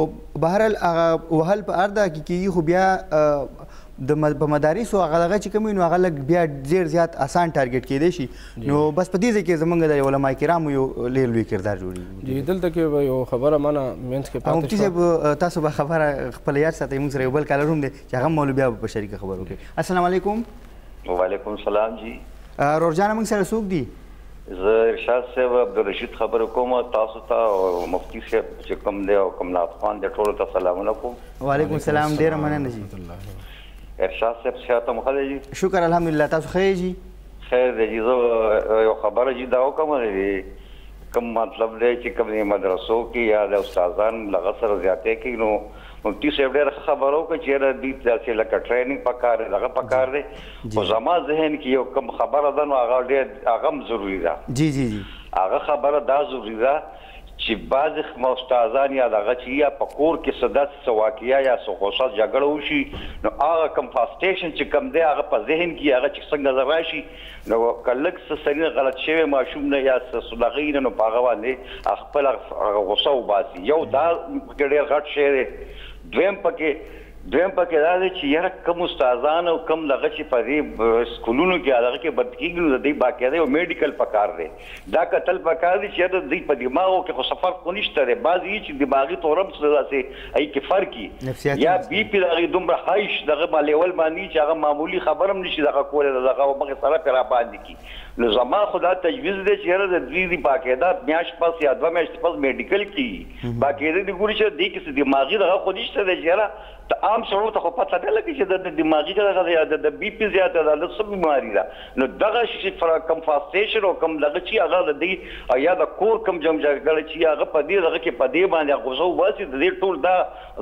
[SPEAKER 1] بهرحال هغه وهل په ارده کې کېږي خو بیا د په مدارسو هغه دغه چې کوم نو هغه لګ بیا ډیر زیات اسان ټارګټ کېدی شي نو بس په دې ځای کې زمونږ د علما کرامو یو ډیر لوی کردار جوړیږي
[SPEAKER 2] جی دلته کې یو خبره منه مینس کې
[SPEAKER 1] پاتې مفتی صاحب تاسو به خبره خپل یار ساتي موږ سره یو بل کالر هم دی چې هغه مولوی بیا په شریکه خبرو کې السلام علیکم
[SPEAKER 5] وعلیکم سلام جی
[SPEAKER 1] رور جان موږ سره څوک دي
[SPEAKER 5] زه ارشاد صاحب عبدالرشید خبر کوم تاسو ته او مفتی صاحب چې کوم دی او کوم نات خوان دی ټولو ته سلامونه کوم
[SPEAKER 1] وعلیکم السلام ډیر مننه جی
[SPEAKER 5] ارشاد صاحب صحت هم ښه دی
[SPEAKER 1] شکر الحمدلله تاسو ښه جی
[SPEAKER 5] خیر دی جی زه یو خبره جی دا وکم دی کوم مطلب دی چې کوم مدرسو کې یا د استادان لغه سره زیاتې کوي نو مفتی صاحب ډېره ښه خبره وکړه چې یاره دوی ته داسې لکه ټریننګ پکار دی دغه پکار دی خو زما ذهن کې یو کوم خبره ده نو هغه ډېر هغه هم ضروري ده
[SPEAKER 1] جی جی جی
[SPEAKER 5] هغه خبره دا ضروري ده چې بعضې استادان یا دغه چې یا په کور کې څه داسې څه واقعه یا څه غوسه جګړه وشي نو هغه کوم فاسټېشن چې کوم دی هغه په ذهن کې هغه چې څنګه زر راشي نو که لږ څه سړي غلط شوی ماشوم نه یا څه سلغی نه نو په هغه باندې خپل هغه غصه وباسي یو دا پکې ډېر غټ شی دی دویم پکې دویم پکې دا دی چې یاره کم استادان او کم دغه چې په دې سکولونو کې هغه کې بد کېږي نو د دې باقاعده یو میډیکل پکار دی دا کتل پکار دي چې ياره دوی په دماغو کې خو څه فرق خو نشته دی بعضې يي چې دماغي تورم څه داسې هغې کې فرق يي يا بي پي د هغې دومره های شي دغه ما ليول باندې يي چې هغه معمولي خبره هم نشي دغه کولای د دغه مخې سره پرې راباندې کړي نو زما خو دا تجويز دی چې ياره د دوی دي باقاعده مياشت پس يا دوه مياشتې پس ميډيکل کيي باقاعده دي ګوري چې دې کې څه دماغي دغه خو نشته دی چې ياره ته عام سړو ته خو پته نه لګي چې د د دماغي دغه دی یا د د بي پي زیاته ده د څه بیماری ده نو دغه شي چې فرا کم فاسټیشن او کم دغه چی هغه د دی او یا د کور کم جم جګړه چی هغه په دې دغه کې په دې باندې غوسه وباسي د دې ټول دا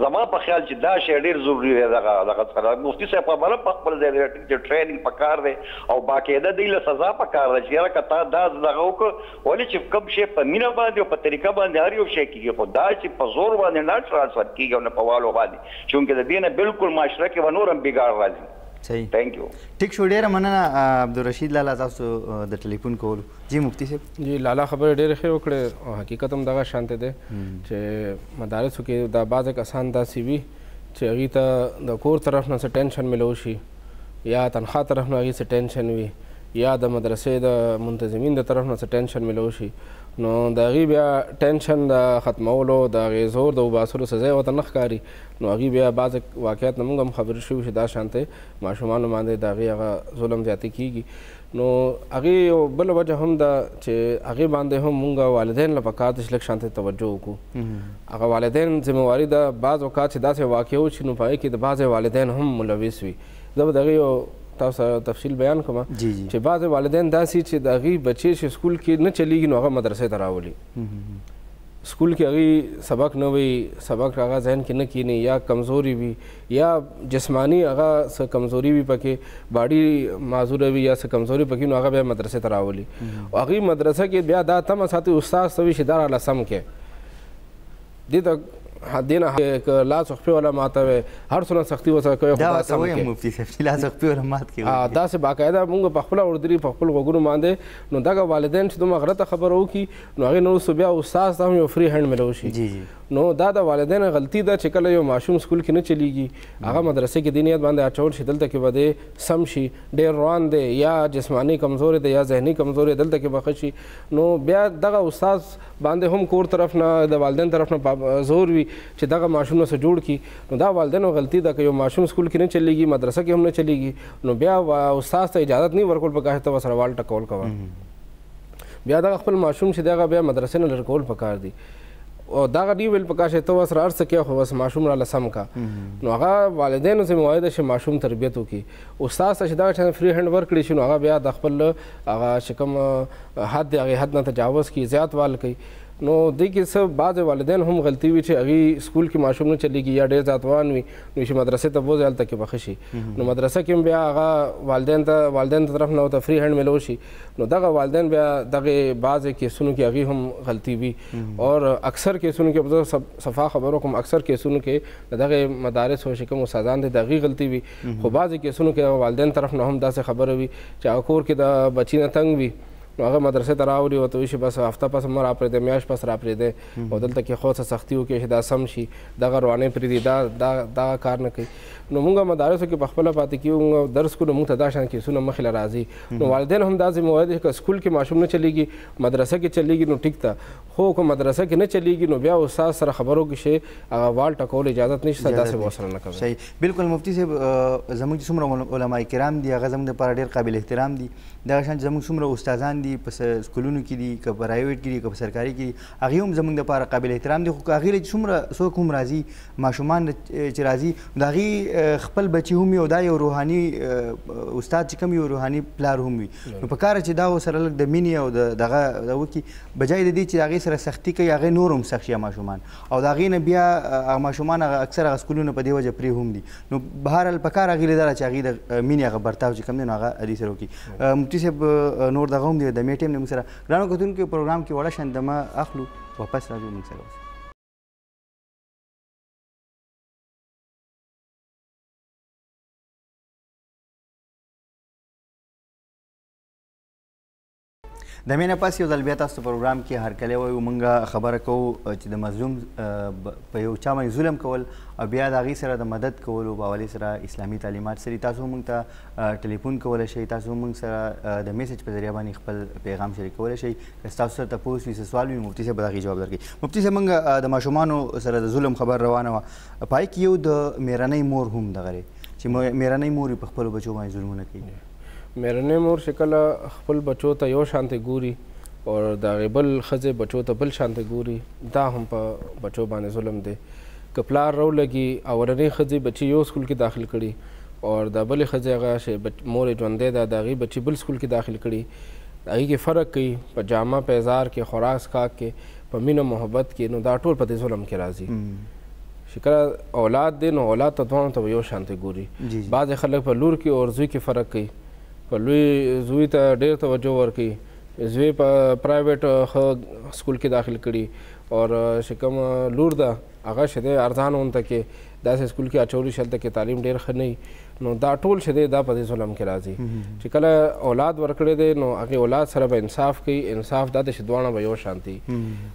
[SPEAKER 5] زما په خیال چې دا شی ډیر ضروري دی دغه دغه سره مفتی صاحب خبره په خپل ځای دی چې ټریننګ پکار دی او باقاعده دی له سزا پکار ده چې یاره که تا دا دغه وکړ ولې چې کوم شی په مینه باندې او په طریقه باندې هر یو شی کېږي، خو دا چې په زور باندې نه ټرانسفر کېږي او نه په والو باندې، چونکې د دې نه بالکل معاشره کې به نور هم بګاړ راځي.
[SPEAKER 1] صحیح.
[SPEAKER 5] Thank you.
[SPEAKER 1] ټیک شو ډیره مننه عبدالرشید لالا تاسو د ټلیفون کولو. جی مفتی صاحب.
[SPEAKER 2] جی لالا خبرې ډېرې ښې وکړې او حقیقت هم دغه شانته دی چې مدارسو کې دا بعضې کسان داسې وي چې هغوی ته د کور طرف نه څه ټېنشن ملو شي یا تنخوا طرف نه هغوی څه ټېنشن وي یا د مدرسې د منتظمین د طرف نه څه ټینشن ملو شي نو د هغې بیا ټینشن د ختمولو د هغې زور د وباسلو څه ځای ورته نه ښکاري نو هغې بیا بعضې واقعیت نه موږ هم خبر شوي چې دا شانته ماشومانو باندې د هغې هغه ظلم زیاتې کیږي نو هغې یو بل وجه هم ده چې هغې باندې هم موږ والدین له پکار دي چې لږ شانته توجه وکړو هغه والدین ذمه واري ده بعض اوقات چې داسې واقع وشي نو په هغې کې د بعضې والدین هم ملوث وي زه به د هغې یو تاسو سره یو تفصیل بیان کړم چې بعضې والدین داسې چې د هغوی بچی چې سکول کې نه چلیږي نو هغه مدرسې ته راولي سکول کې هغه سبق نه وي سبق هغه ذهن کې نه کینی یا کمزوري وي یا جسمانی هغه څه کمزوري وي پکې باډي معذور وي یا څه کمزوري پکې نو هغه بیا مدرسې ته راولي او هغه مدرسه کې بیا دا تم ساتي استاد سوي شي دا لسم کې دې ته دینه ک لاس خپې ولا ماتوي هر څونه سختي وسره کوي
[SPEAKER 1] خدا سم کې مفتی صاحب لاس خپې ولا مات کې ها
[SPEAKER 2] دا سه باقاعده موږ په خپل اوردري په خپل غوګونو باندې نو دغه والدین چې دومره غلطه خبره وکي نو هغه نو سو بیا استاد ته یو فری هند ملو شي
[SPEAKER 1] جی جی
[SPEAKER 2] نو دا د والدین غلطي ده چې کله یو ماشوم سکول کې نه چلیږي هغه مدرسې کې دینیت باندې اچول شي دلته کې بده سم شي ډیر روان دی یا جسمانی کمزوري دی یا ذهني کمزوري دلته کې بخښي نو بیا دغه استاد باندې هم کور طرف نه د والدین طرف نه زور وي چې دغه ماشوم سره جوړ کی نو دا والدینو غلطي ده که یو ماشوم سکول کې نه چلیږي مدرسه کې هم نه چلیږي نو بیا استاد ته اجازه نه ورکول پکار ته وسره وال ټکول کوه بیا دا خپل ماشوم چې دغه بیا مدرسې نه لرکول پکار دی او دا غدي ویل پکار شي ته وس رار سکه خو بس ماشوم را لسم کا نو هغه والدینو ذمہ واري ده چې ماشوم تربیته کی استاد ته چې دغه شان فري هنډ ورکړي شي نو هغه بیا د خپل هغه چې کوم حد دی هغه حد نه تجاوز کی زیات وال کوي نو د کې څه بعض والدین هم غلطي وي چې هغه سکول کې ماشوم نه چلیږي یا ډیر ذات وان وي نو چې مدرسې ته بوځي هلته کې بخښ شي نو مدرسه کې بیا هغه والدین ته والدین ته طرف نه ته فری هند ملو شي نو دغه والدین بیا دغه بعض کیسونو کې هغه هم غلطي وي او اکثر کیسونو کې صفا خبرو کوم اکثر کیسونو کې دغه مدارس او شکم استادان دغه غلطي وي خو بعضې کېسونو کې د والدین طرف نه هم داسې خبره وي چې هغه کور کې د بچي نه تنګ وي نو هغه مدرسې ته راولي ورته وایي چې بس هفته پس مه راپرېږدئ میاشت پس راپرېږدئ او دلته کې خو څه سختي وکړي چې دا سم شي دغه روانۍ پرېږدي دا دا دغه کار نه کوي نو موږ مدارسو کې په خپله پاتې کېږو موږ درس کړو موږ ته دا شان کیسونه مخې له راځي نو والدین هم دا ذمه واري ده چې که سکول کې ماشوم نه چلېږي مدرسه کې چلېږي نو ټیک ده خو که مدرسه کې نه چلیږي نو بیا استاد سره خبرو کې شي هغه وال ټکول اجازت نشته داسې به سره نه کوي
[SPEAKER 1] صحیح بالکل مفتی صاحب زموږ څومره علما کرام دي هغه زموږ لپاره ډیر قابل احترام دي دا شان زموږ څومره استادان دي په سکولونو کې دي که پرایویټ کې دي که په سرکاري کې دي هغه هم زموږ لپاره قابل احترام دي خو که هغه څومره څوک هم راځي ماشومان چې راځي دا غي خپل بچي هم یو دا یو روحاني استاد چې کوم یو روحاني پلار هم وي نو په کار چې دا وسره لږ د مینې او د دغه وکي بجای د دې چې هغه سره سختی کوي هغه نور هم سخت شي ماشومان او دا غینه بیا هغه ماشومان هغه اکثر هغه سکولونه په دی وجه پری هم دي نو بهر په کار هغه لدار چې هغه د مینې هغه برتاو چې کم نه هغه دې سره وکي مفتی صاحب نور دغه هم دی د میټم نه سره ګرانو کتونکو پروګرام کې وړه شندمه اخلو واپس راځو موږ سره د مینه پس یو ځل بیا تاسو پروګرام کې هرکلی وایو مونږ خبره کوو چې د مظلوم په یو چا باندې ظلم کول او بیا د هغې سره د مدد کولو په حوالې سره اسلامي تعلیمات سری تاسو مونږ ته ټلیفون کولی شئ تاسو مونږ سره د میسج په ذریعه باندې خپل پیغام شریکولی شئ که ستاسو سره تپوس وي څه سوال وي مفتي صاحب به د هغې جواب درکړي مفتي صاحب مونږ د ماشومانو سره د ظلم خبر روانه وه په هغې کې یو د میرنۍ مور هم دغه دی چې میرنۍ مور په خپل بچو باندې ظلمونه کوي
[SPEAKER 2] میرنۍ مور چې کله خپل بچو ته یو شانته ګوري او د هغې بل ښځې بچو ته بل شانته ګوري دا هم په بچو باندې ظلم دی که پلار راولګي اولنۍ ښځې بچي یو سکول کې داخل کړي او د بلې ښځې هغه چې مور یې ژوندی ده د هغې بچي بل سکول کې داخل کړي د هغې کې فرق کوي په جامه پیزار کې خوراک څښاک کې په مینه محبت کې نو دا ټول په دې ظلم کې راځي چې کله اولاد دی نو اولاد ته دواړو ته به یو شانتې ګوري بعضې خلک په لور کې او زوی کې فرق کوي په لوی زوی ته ډېر توجه ورکوي زوی په پرایویټ ښه سکول کې داخل کړي او چې کوم لور ده هغه چې دی ارزان اونته کې داسې سکول کې اچولی شي هلته کې تعلیم ډېر ښه نه نو دا ټول چې دی دا په دې ظلم کې راځي چې کله اولاد ورکړی دی نو هغې اولاد سره به انصاف کوي انصاف دا دی چې دواړه به یو شانتي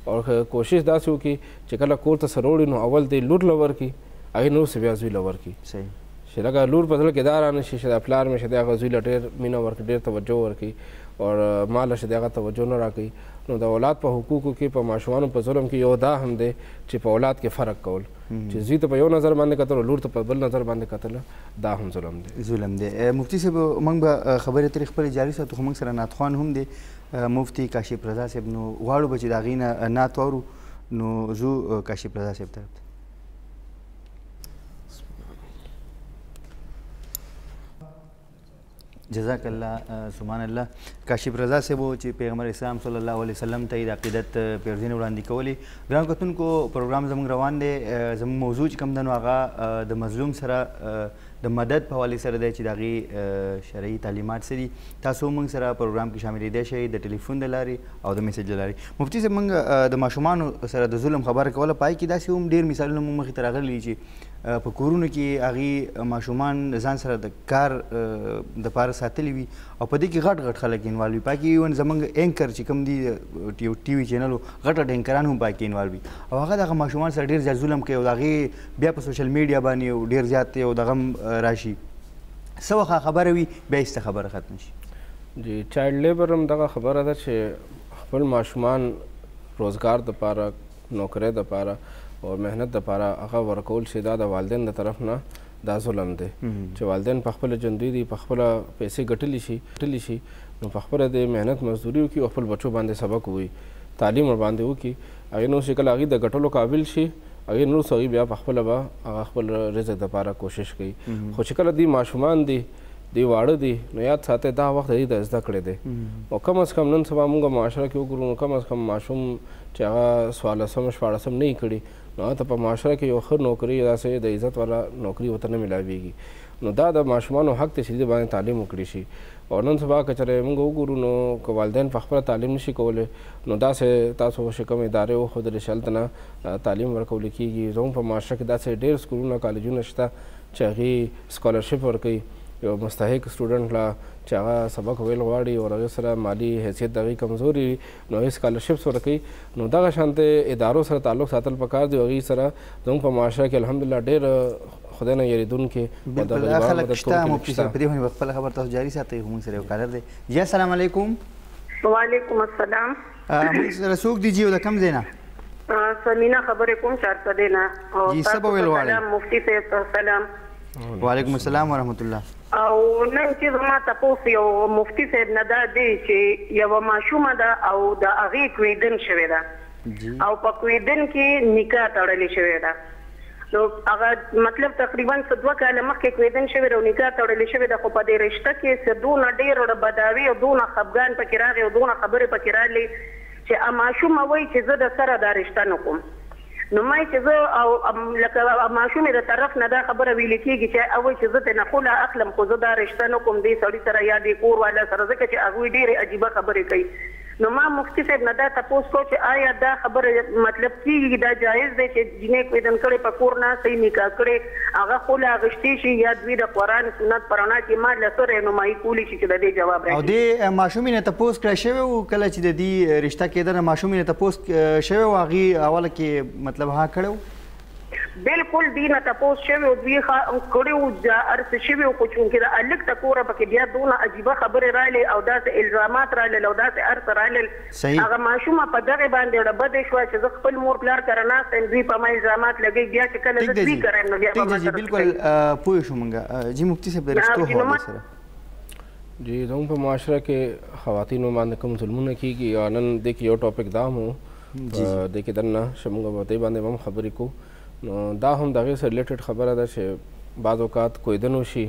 [SPEAKER 2] او کوشش داسې وکړي چې کله کور ته سروړي نو اول دی لور له ورکي هغه نو سبیا زوی له ورکي
[SPEAKER 1] صحیح
[SPEAKER 2] چې لکه لور په ځل کې دا رانه شي چې دا پلار مې شته هغه زوی له ډېر مینه ورکړي ډېر توجه ورکړي او مال شه دغه توجه نه راکړي نو د اولاد په حقوقو کې په ماشومان په ظلم کې یو دا هم دی چې په اولاد کې فرق کول چې زوی ته په یو نظر باندې کتل او لور ته په بل نظر باندې کتل دا هم ظلم دی
[SPEAKER 1] ظلم دی مفتی صاحب موږ به خبرې ترې خپل جاری ساتو خو موږ سره ناتخوان هم دی مفتی کاشف رضا صاحب نو غواړو به چې دا غینه ناتورو نو زو کاشف رضا صاحب طرف ته جزاک الله سبحان الله کاشف رضا صاحب چې پیغمبر اسلام صلی الله علیه وسلم ته د عقیدت پیرزین وړاندې کولې ګران کتونکو پروګرام زموږ روان دی زموږ موضوع چې کوم دنو هغه د مظلوم سره د مدد په حواله سره دی چې د هغې شرعي تعلیمات څه دي تاسو هم موږ سره پروګرام کې شاملېدای شئ د ټلیفون د لارې او د میسج له لارې مفتي صاحب موږ د ماشومانو سره د ظلم خبره کوله پای کې داسې هم ډېر مثالونه مو مخې ته راغلي دي چې په کورونو کې هغې ماشومان ځان سره د کار د پاره ساتلي وي او په دې کې غټ غټ خلک انوالو وي پای کې ایون زموږ انکر چې کوم دي یو ټي وي چینل غټ غټ انکران هم پای کې انوالو وي او هغه دغه ماشومان سره ډېر زیات ظلم کوي او د هغې بیا په سوشل میډیا باندې یو ډیر زیات یو د غم راشي څه وخت خبره وي بیا هیڅ خبره ختم شي
[SPEAKER 2] د چایلډ لیبر هم دغه خبره ده چې خپل ماشومان روزګار دپاره نوکرۍ دپاره او مهنت دپاره هغه ورکول چې دا د والدین د طرف نه دا ظلم دی چې والدین په خپل جندوی دي په خپل پیسې ګټلی شي ګټلی شي نو په خپل د مهنت مزدوري وکړي او خپل بچو باندې سبق وي تعلیم باندې وکړي هغې نو شکل هغې د ګټلو قابل شي هغې نو هغې بیا په خپله به هغه خپل رزق دپاره کوشش کوي خو چې کله دوی ماشومان دي دوی واړه دي نو یاد ساتئ دا وخت د دوی د زده کړې دی او کم از کم نن سبا موږ معاشره کې وګورو نو کم از کم ماشوم چې هغه څوارلسم شپاړسم نه یې کړي نو هغه ته په معاشره کې یو ښه نوکري داسې د عزت والا نوکري ورته نه ملاویږي نو دا د ماشومانو حق دی چې دې باندې تعلیم وکړی شي او نن سبا که چېرې مونږ وګورو نو که والدین په خپله تعلیم نشي کولی نو داسې تاسو وشي کوم ادارې وښودلې چې هلته نه تعلیم ورکول کیږي زمونږ په معاشره کې داسې ډېر سکولونه کالجونه شته چې هغوی سکالرشپ ورکوي یو مستحق سټوډنټ لا چې هغه سبق ویل غواړي او هغه سره مالی حیثیت دغه کمزوري وي نو هغه سکالرشپس ورکوي نو دغه شانته ادارو سره تعلق ساتل پکار دی هغه سره زموږ په معاشره کې الحمدلله ډېر خدای نه یریدونکي او
[SPEAKER 1] د غریبانو خلک شته مو پیسې په دې باندې خپل خبر تاسو جاری ساتي هم سره یو کارر دی جی السلام علیکم
[SPEAKER 6] وعلیکم السلام
[SPEAKER 1] موږ سره څوک دی جی او د کم زینا
[SPEAKER 6] سمینا خبرې کوم چارته
[SPEAKER 1] دی نه او تاسو سلام
[SPEAKER 6] مفتی صاحب سلام
[SPEAKER 1] وعلیکم السلام ورحمت الله
[SPEAKER 6] او نن چې زما تاسو یو مفتی صاحب نه دا دی چې یو ماشومه ده او د هغه کویدن شوی ده او په کویدن کې نکاح تړلې شوی ده نو هغه مطلب تقریبا څه دوه کاله مخکې کویدن شوی ده او نکاح تړل شوې ده خو په دې رشته کې څه دونه ډېر بداوي او دونه خپګان پکې راغی او دونه خبرې پکې راغلې چې ماشومه وایي چې زه د سره دا رشته نه کوم نو ما چې زه او لکه ماشومې د طرف نه دا خبره ویل کېږي چې او چې زه ترنه خوله اخلم خو زه دا رشته نه کوم دې سړي سره یا دې کور والا سره ځکه چې هغوی ډېرې عجیبه خبرې کوي نو ما مفتي صاحب نه دا تپوس کو چې آيا دا خبره مطلب کيږي دا جايز دی چې جينۍ کويدن کړې په کور ناسته يي نکاح کړې هغه خوله اغشتې شي يا دوي د قران سنت په رڼا کې ما له څه رهنمايي کولی شي چې د دې جواب راکړي.
[SPEAKER 1] او دې ماشومې نه تپوس کړی شوی وو کله چې د دي رشته کيدنه ماشومې نه تپوس شوی وو هغي اوله کې مطلب ها کړی
[SPEAKER 6] وو. بلکل دوی نه تپوس شوی او دوی ښه کړی وو دا هرڅه شوی وو خو چونکی د هلک د کوره پکې بیا دونه عجیبه خبرې رالې او داسې الزامات رالل او داسې هرڅه رالل هغه ماشومه په دغې باندې ړبه دې شوه چې زه خپل مور پلار کره ناسته یم دوی په ما الزامات لګوي بیا چې کله زه دوی کره یم نو بیا
[SPEAKER 1] به ما سره څه کوي. پوه شو موږ جی مفتی صاحب د رشتو حواله سره.
[SPEAKER 2] جی زموږ په معاشره کې خواتینو باندې کوم ظلمونه کیږي او نن دې کې یو ټاپک دا هم وو په دې کې دننه چې موږ په دې باندې هم خبرې کوو نو دا هم د هغې سره ریلیټډ خبره ده چې بعض اوقات کویدن وشي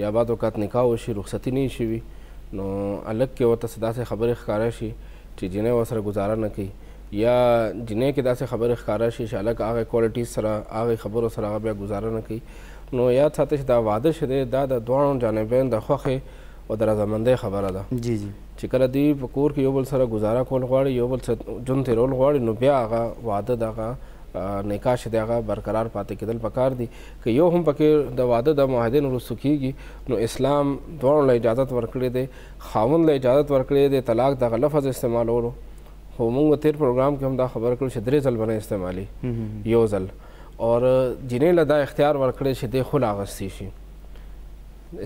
[SPEAKER 2] یا بعض اوقات نکاح وشي رخصتي نه شي وي نو هلک کې ورته څه داسې خبرې ښکاره شي چې جینۍ ورسره ګزاره نه کوي یا جینۍ کې داسې خبرې ښکاره شي چې هلک هغه کوالټي سره هغه خبرو سره هغه بیا ګزاره نه کوي نو یاد ساتئ چې دا واده چې دی دا د دواړو جانبین د خوښې او د رضامندۍ خبره ده
[SPEAKER 1] جی جی.
[SPEAKER 2] چې کله دوی په کور کې یو بل سره ګزاره کول غواړي، یو بل سره ژوند تېرول غواړي، نو بیا هغه واده د هغه نکاح چې دی هغه برقرار پاتې کېدل پکار دي. که یو هم پکې د واده د معاهدې نه وروسته کېږي، نو اسلام دواړو له اجازت ورکړی دی، خاوند له اجازت ورکړی دی طلاق د هغه لفظ استعمالولو، خو موږ په تېر پروګرام کې هم دا خبره کړې چې درې ځل به نه استعمالي، یو ځل او جینۍ له دا اختیار ورکړی چې دې خلع اخیستي شي.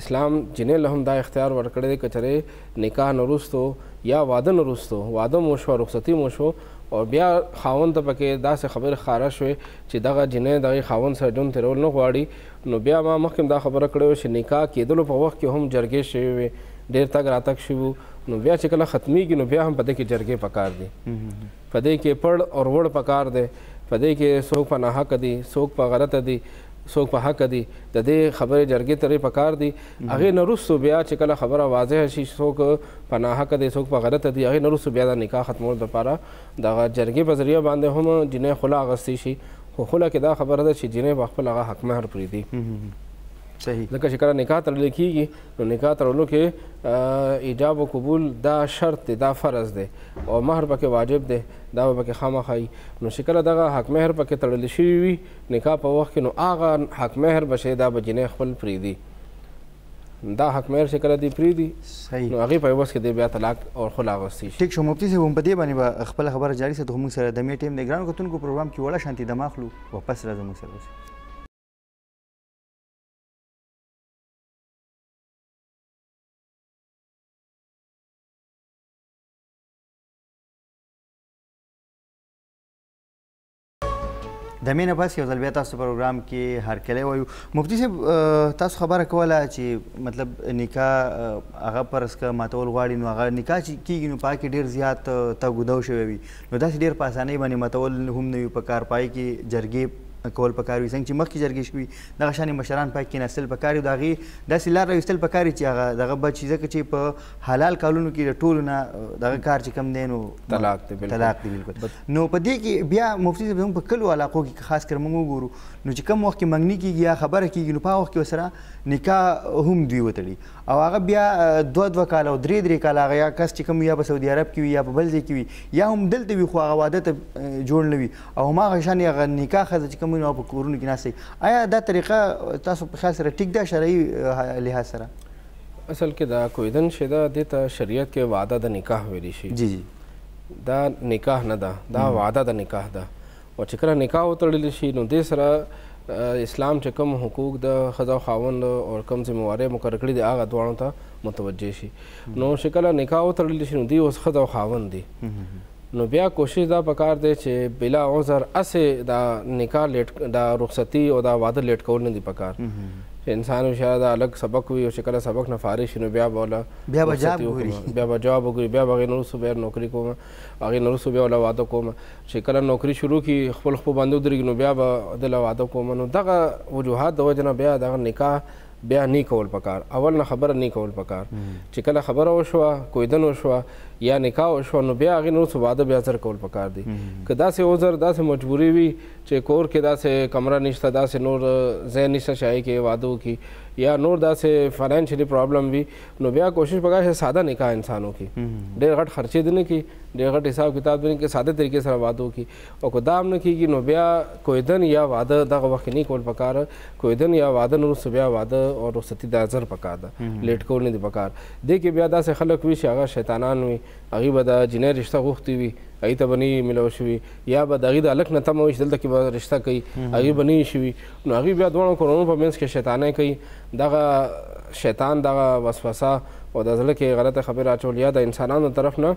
[SPEAKER 2] اسلام جنې له هم دا اختیار ورکړی دی که چېرې نکاح نه وروسته یا واده نه وروسته واده مو شوه رخصتي مو شو او بیا خاوند ته پکې داسې خبرې ښکاره شوې چې دغه جنې دغه خاوند سره ژوند تېرول نه غواړي نو بیا ما مخکې دا خبره کړې وه چې نکاح کېدلو په وخت کې هم جرګې شوې وې ډېر تګ راتګ شوي نو بیا چې کله ختمېږي نو بیا هم په دې کې جرګې پکار دي په دې کې پړ او وړ پکار دی په دې کې څوک په ناحقه دي څوک په غلطه دي څوک په حق دي د دې خبرې جرګې ته په کار دي هغه نه رسو بیا چې کله خبره واضح شي څوک په ناحق دي څوک په غلط دي هغه نه رسو بیا د نکاح ختمول د پاره د جرګې په ذریعہ باندې هم جنې خلا غستې شي خو خلا کې دا خبره ده چې جنې په خپل هغه حق مهر پری دي
[SPEAKER 1] صحیح
[SPEAKER 2] ځکه چې کله نکاح تړل کیږي نو نکاح تړلو کې ایجاب او قبول دا شرط دی دا فرض دی او مہر پکې واجب دی دا پکې خامخای نو شکل دغه حق مہر پکې تړل شي وي نکاح په وخت کې نو هغه حق مهر بشي دا به جنې خپل پریدي دا حق مهر چې کله دی
[SPEAKER 1] پریدي
[SPEAKER 2] نو هغه په وس کې دی بیا طلاق او خلا غوستي شي
[SPEAKER 1] ټیک شو مفتی صاحب هم په دې باندې با خپل خبره جاری ساتو موږ سره د می ټیم د ګران کتونکو پروګرام کې وړه شانتي دماخلو واپس راځو موږ سره د مینه پس یو ځل بیا تاسو پروګرام کې هر کله وایو مفتی صاحب تاسو خبره کوله چې مطلب نکاح هغه پرس که ماتول غواړي نو هغه نکاح چې کیږي نو پای کې ډیر زیات تګودو شوی وي نو داسې ډیر په اسانۍ باندې ماتول هم نه وي په کار پای کې جرګې کول پکار وي څنګه چې مخکې جرګې شوي دغه شانې مشران پای کې نسل پکاري د هغې داسې لار راوستل پکاري چې هغه دغه بچي ځکه چې په حلال کارونو کې د ټولو نه دغه کار چې کم دی نو
[SPEAKER 2] طلاق دی بالکل
[SPEAKER 1] طلاق دی بالکل نو په دې کې بیا مفتی صاحب زموږ په کلو علاقو کې خاص کر موږ وګورو نو چې کم وخت کې منګنی کېږي یا خبره کېږي نو په هغه وخت کې ورسره نکاح هم دوی وتړي او هغه بیا دوه دوه کاله او درې درې کاله هغه یا کس چې کوم یا په سعودي عرب کې وي یا په بل ځای کې وي یا هم دلته وي خو هغه واده ته جوړ نه وي او هماغه شان هغه نکاح ښځه چې کوم وي نو په کورونو کې ناستې ایا دا طریقه تاسو په خیال سره ټیک ده شرعي لحاظ سره
[SPEAKER 2] اصل کې دا کویدن شې دا دې ته شریعت کې وعده د نکاح ویلی شي
[SPEAKER 1] جی جی
[SPEAKER 2] دا نکاح نه ده دا وعده د نکاح ده او چې کله نکاح وتړل شي نو دې سره اسلام چې کوم حقوق د خزا خاوند او کوم ذمہواري مقرر کړی دی هغه دوانو ته متوجه شي نو شکل نکاح تړل شي نو دی اوس خزا خاوند دی نو بیا کوشش دا پکار دی چې بلا عذر اسې دا نکاح لیټ دا رخصتی او دا واده لیټ کول نه دی پکار چې انسان وي شاید دا الګ سبق وي او چې کله سبق نه فارغ شي نو بیا به ولا
[SPEAKER 1] بیا به جواب ګوري
[SPEAKER 2] بیا به جواب ګوري بیا به نور سو بیا نوکری کوم هغه نور سو بیا ولا واده کوم چې کله نوکری شروع کی خپل خپل باندې درګ نو بیا به د واده کوم نو دغه وجوهات د وجنه بیا دغه نکاح بیا نی کول پکار اول نه خبره نی کول پکار چی کله خبره وشوه کویدن وشوه یا نکاح وشوه نو بیا هغه نه وروسته واده بیا زر کول پکار دی که داسې عذر داسې مجبوری وی چی کور کې داسې کمره نشته داسې نور ځای نشته چې هغه کې واده وکړي یا نور داسې فاینانشلی پرابلم وی نو بیا کوشش پکار چې ساده نکاح انسان وکړي ډیر غټ خرچې دنه کی ډیر غټ حساب کتاب دنه کی ساده طریقې سره واده وکړي او که دا هم نه کیږي نو بیا کویدن یا واده دغه وخت نه کول پکار کویدن یا واده نور څه بیا واده او رخصتي دا زر پکار ده لیټ کول نه دی پکار دې کې بیا داسې خلک وي چې هغه شیطانان وي هغه به د جنې رشتہ غوښتي وي هغه ته بنی ملو شوی یا به دغه د الک نه تم وي چې دلته کې به رشتہ کوي هغه بنی شوی نو هغه بیا دوه کورونو په منځ کې شیطانې کوي دغه شیطان دغه وسوسه او د ځل کې غلطه خبره اچول یا د انسانانو طرف نه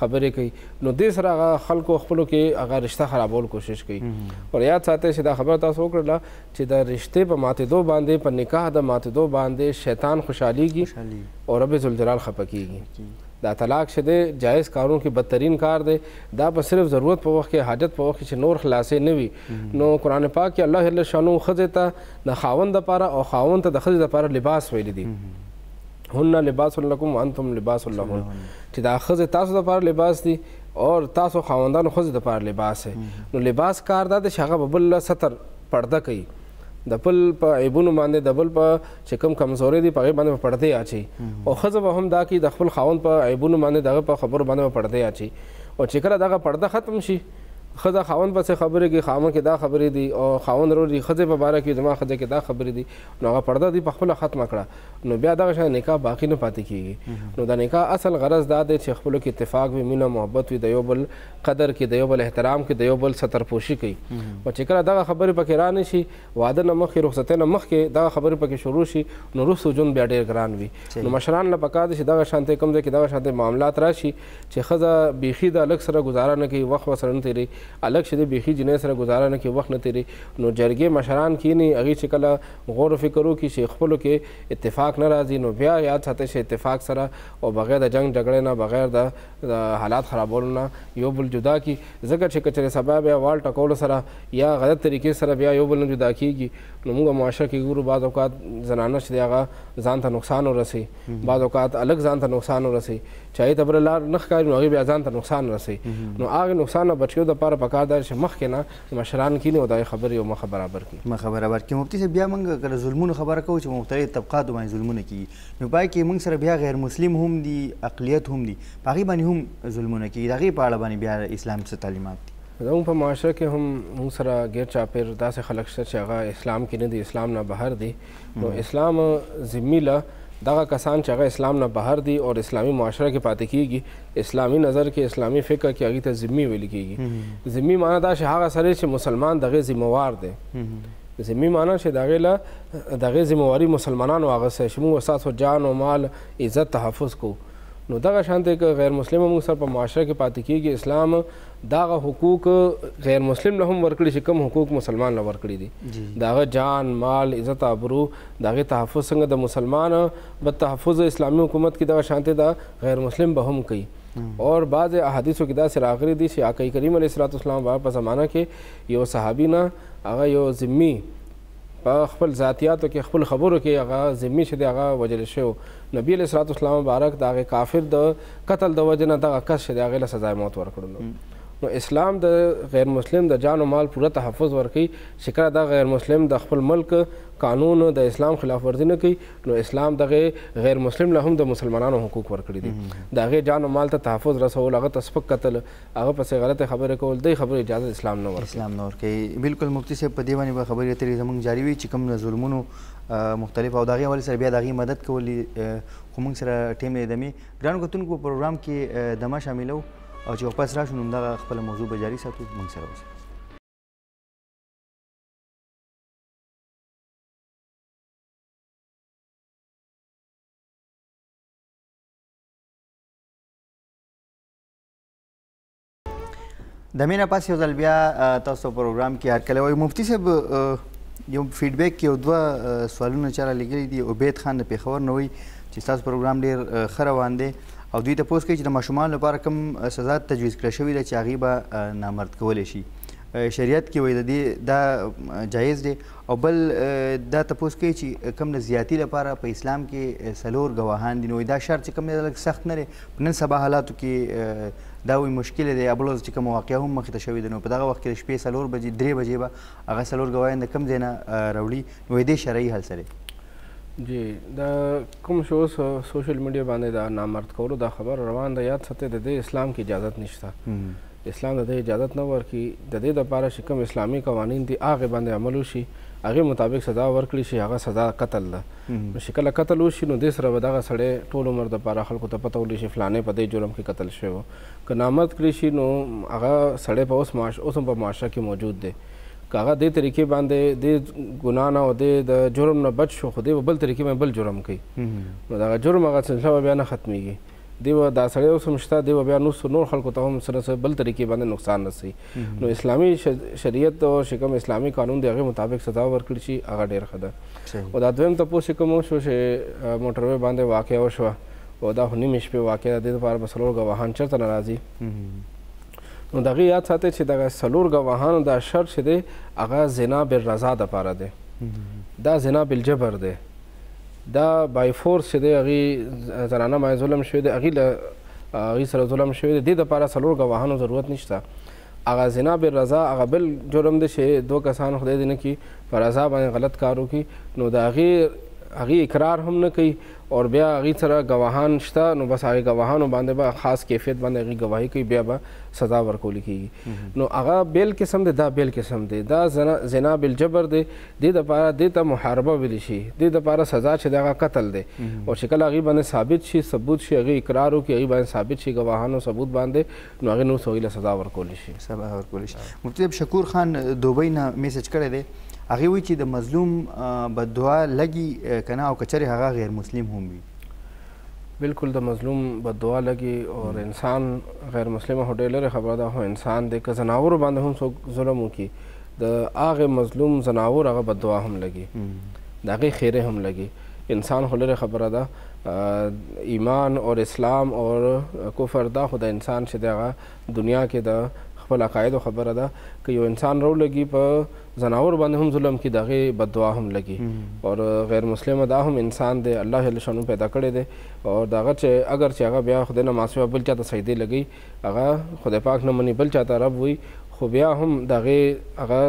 [SPEAKER 2] خبرې کوي نو دې سره هغه خلکو خپلو کې هغه رشته خرابول کوشش کوي ور یاد ساتئ چې دا خبره تاسو وکړله چې د رشتې په ماتېدو باندې په نکاح د ماتېدو باندې شیطان خوشحالېږي او رب ذوالجلال خفه کېږي دا طلاق چې دی جایز کارونو کې بدترین کار دی دا په صرف ضرورت په وخت کې حاجت په وخت کې چې نور خلاصې نه وي نو قرآن پاک کې الله جل شانو ښځې ته د خاوند لپاره او خاوند ته د ښځې لپاره لباس ویلي دي هن لباس لکم وانتم لباس لهن چې دا خزه تاسو د پاره لباس دي او تاسو خاوندانو خزه د پاره لباس نو لباس کار دا د شغه بل ستر پرده کوي د بل په عیبونو باندې د بل په چې کم کمزوري دي په باندې په پردې اچي او خزه به هم دا کی د خپل خاون په عیبونو باندې دغه په خبرو باندې په پردې اچي او چې کله دغه پرده ختم شي خزه خاون پسې خبرې کې خاون کې دا خبرې دي او خاون ورو دي خزه په باره کې زما خزه کې دا خبرې دي نو هغه پرده دی پخپله ختمه کړه نو بیا دغه شان نکاح باقی نه پاتې کیږي نو د نکاح اصل غرض دا دی چې خپلو کې اتفاق وي مینه محبت وي د یو بل قدر کې د یو بل احترام کې د یو بل سترپوشي کوي او چې کله دغه خبرې پکې را نه شي واده نه مخکې رخصتۍ نه مخکې دغه خبرې پکې شروع شي نو وروسته ژوند بیا ډېر ګران وي نو مشران له پکار دي چې دغه شانتې کوم ځای کې دغه شانتې معاملات راشي چه ښځه بیخی ده هلک سره ګزاره نه کوي وخت ورسره نه تیری هلک چه ده بیخی جنۍ سره ګزاره نه کوي وخت نه تیری نو جرګی مشران کینی هغوی چه کله غور فکر وکړي چه خپلو کی اتفاق نه راځی نو بیا یاد ساتی چه اتفاق سره او بغیر ده جنګ جګړی نه بغیر ده حالات خرابولو نه یو بل جدا کی ځکه چه که چیری سبا بیا وال ټکولو سره یا غلط طریقی سره بیا یو بل نه جدا کیږی نو موږ معاشره کی ګورو بعض اوقات زنانه چه ده هغه ځان ته نقصان ورسی بعض اوقات هلک ځان ته نقصان ورسی چې هغې ته بله لار نه ښکاري نو هغې بیا ځان ته نقصان رسوي نو هغه نقصان نه بچ کېدو دپاره پکار دا چې مخکې نه مشران کیني او د هغې خبرې یو مخه برابر کړي.
[SPEAKER 1] مخه برابر کړي. مفتي صاحب بیا موږ که د ظلمونو خبره کوو چې په مختلفو طبقاتو باندې ظلمونه کېږي نو په هغې کې موږ سره بیا غیر مسلم هم دي، اقلیت هم دي، په هغې باندې هم ظلمونه کېږي، د هغې په اړه باندې بیا د اسلام څه تعلیمات دي؟
[SPEAKER 2] زموږ په معاشره کې هم موږ سره ګېر چاپېر داسې خلک شته چې هغه اسلام کې نه دي، اسلام نه بهر دي، نو اسلام ذمي له دغه کسان چې هغه اسلام نه بهر دي او اسلامي معاشره کې پاتې کیږي اسلامي نظر کې اسلامي فکر کې هغه ته ذمي ویل کیږي ذمي معنی دا چې هغه سره چې مسلمان دغه ذمہوار دی ذمي معنی چې دغه له دغه ذمہواری مسلمانانو هغه سره چې موږ تاسو جان او مال عزت تحفظ کو نو دغه شانته غیر مسلمان موږ سره په معاشره کې پاتې کیږي اسلام داغه حقوق غیر مسلم له هم ورکړي چې کوم حقوق مسلمان له ورکړي دي داغه جان مال عزت ابرو داغه تحفظ څنګه د مسلمان به تحفظ اسلامي حکومت کې دغه شانته دا غیر مسلم به هم کوي اور بعض احادیثو کې دا سره راغلي دي چې آقای کریم علیه السلام په زمانہ کې یو صحابي نه هغه یو ذمي په خپل ذاتیاتو کې خپل خبرو کې هغه ذمي چې دی هغه وجل شو نبی علیه الصلاه والسلام مبارک د هغه کافر د قتل د وجنه دغه کس چې دی هغه له سزا موت ورکړل نو اسلام د غیر مسلم د جان او مال پوره تحفظ ورکړي چې کله دا غیر مسلم د خپل ملک قانون د اسلام خلاف ورزي نه کوي نو اسلام دغه غیر مسلم له هم د مسلمانانو حقوق ورکړي دي دغه جان او مال ته تحفظ رسول هغه تسبق قتل هغه پسې غلطې خبرې کول دۍ خبرې اجازه اسلام نه ورکوي
[SPEAKER 1] اسلام نه ورکوي بلکل مفتي صاحب په دې باندې به خبرې اترې زمونږ جاري وي چې کوم د ظلمونو مختلف او د هغې حوالې سره بیا د هغې مدد کول خو مونږ سره ټیم دی دمې ګرانو کتونکو په پروګرام کې دمه شاملو او چې واپس راشو نو همدغه خپله موضوع به جاري ساتو مونږ سره اوسئ د مینه پس یو ځل بیا تاسو پروګرام کې هر کله وای مفتی صاحب یو فیډبیک کې دوه سوالونه چاره لګلې دي عبید خان د پیښور نه وای چې تاسو پروګرام ډیر ښه روان دی او دوی ته پوس کوي چې د ماشومان لپاره کوم سزا تجویز کړې شوې ده چې هغه به نامرد کول شي شریعت کې وای د دې دا جایز دی او بل دا تپوس کوي چي کوم د زياتي لپاره په اسلام کي څلور ګواهان دي نو دا شرط چي کوم دی دا لږ سخت نه دی په نن سبا حالاتو کي دا وي مشکل دی ابل ورځ چي کومه واقعه هم مخي ته شوې ده نو په دغه وخت کي د شپې څلور بجې درې بجې به هغه څلور ګواهان د کوم ځای نه راوړي نو دې شرعي حل څه دی
[SPEAKER 2] جی دا کوم شو اوس سوشل میډیا باندې دا نامرد کولو دا خبر روان ده یاد ساتي د دې اسلام کې اجازه نشته اسلام د دې اجازت نه ورکړي، د دې لپاره چې کوم اسلامي قوانین دي هغې باندې عمل وشي، هغې مطابق سزا ورکړي شي، هغه سزا قتل ده، نو چې کله قتل وشي نو دې سره به دغه سړی ټول عمر لپاره خلکو ته پته ولګي چې فلانی په دې جرم کې قتل شوی وو، که نامرد کړي شي نو هغه سړی په اوس معاش اوس هم په معاشره کې موجود دی، که هغه دې طریقې باندې دې ګناه نه او دې د جرم نه بچ شو خو دې به بل طریقې باندې بل جرم کوي، نو دغه جرم هغه سلسله به بیا نه ختمیږي. دی به دا سړی اوس هم شته دی به بیا نور نور خلکو ته هم څه نه څه بل طریقې باندې نقصان رسوي نو اسلامي شریعت او چې کوم اسلامي قانون دی هغې مطابق سزا ورکړل شي هغه ډېر ښه ده او دا دویم تپوس چې کوم وشو چې موټروی باندې واقع وشوه او دا خو نیمې شپې واقع ده دې لپاره به څلور ګواهان چېرته نه راځي نو د هغې یاد ساتئ چې دغه څلور ګواهانو دا شرط چې دی هغه زنا بالرضا دپاره دی دا زنا بالجبر دی دا بای فورس چې دی هغې زنانه باندې ظلم شوی دی هغې له هغې سره ظلم شوی دی دې دپاره څلور ګواهانو ضرورت نشته هغه زنا بې رضا هغه بل جرم دی چې دوه کسان خدای دې نه کړي په رضا باندې غلط کار وکړي نو د هغې هغې اقرار هم نه کوي او بیا هغې سره ګواهان شته نو بس هغې ګواهانو باندې به خاص کیفیت باندې هغې ګواهي کوي بیا به سزا ورکول کیږي نو هغه بېل قسم دی دا بېل قسم دی دا زنا بالجبر دی دې دپاره دې ته محاربه ویل شي دې دپاره سزا چې ده هغه قتل دی او چې کله هغوی باندې ثابت شي ثبوت شي هغوی اقرار وکړي هغوی باندې ثابت شي ګواهانو ثبوت باندې نو هغوی نه وروسته هغوی له سزا ورکول شي
[SPEAKER 1] سزا ورکول شي مفتي صاحب شکور خان دوبۍ نه میسج کړی دی هغه وایي چې د مظلوم بددعا لګي کنه او کچره هغه غیر مسلم هم وي
[SPEAKER 2] بالکل د مظلوم بددعا لګي او انسان غیر مسلم هډې لري خبره ده هو انسان دی که زناور باندې هم څوک ظلم وکړي د هغه مظلوم زناور هغه بد دعا هم لګي د هغه خیره هم لګي انسان خو لري خبره ده ایمان او اسلام او کفر دا خو د انسان چې دغه دنیا کې د خپل عقاید خبره ده که یو انسان رو لګي په زناور باندې هم ظلم کی دغه بد دعا هم لګي او غیر مسلمه دا هم انسان دی الله جل شانو پیدا کړی دی او دغه چې اگر چې هغه بیا خدای نه ماسوه بل چاته سجده لګي هغه خدای پاک نه مني بل چاته رب وي خو بیا هم د هغې هغه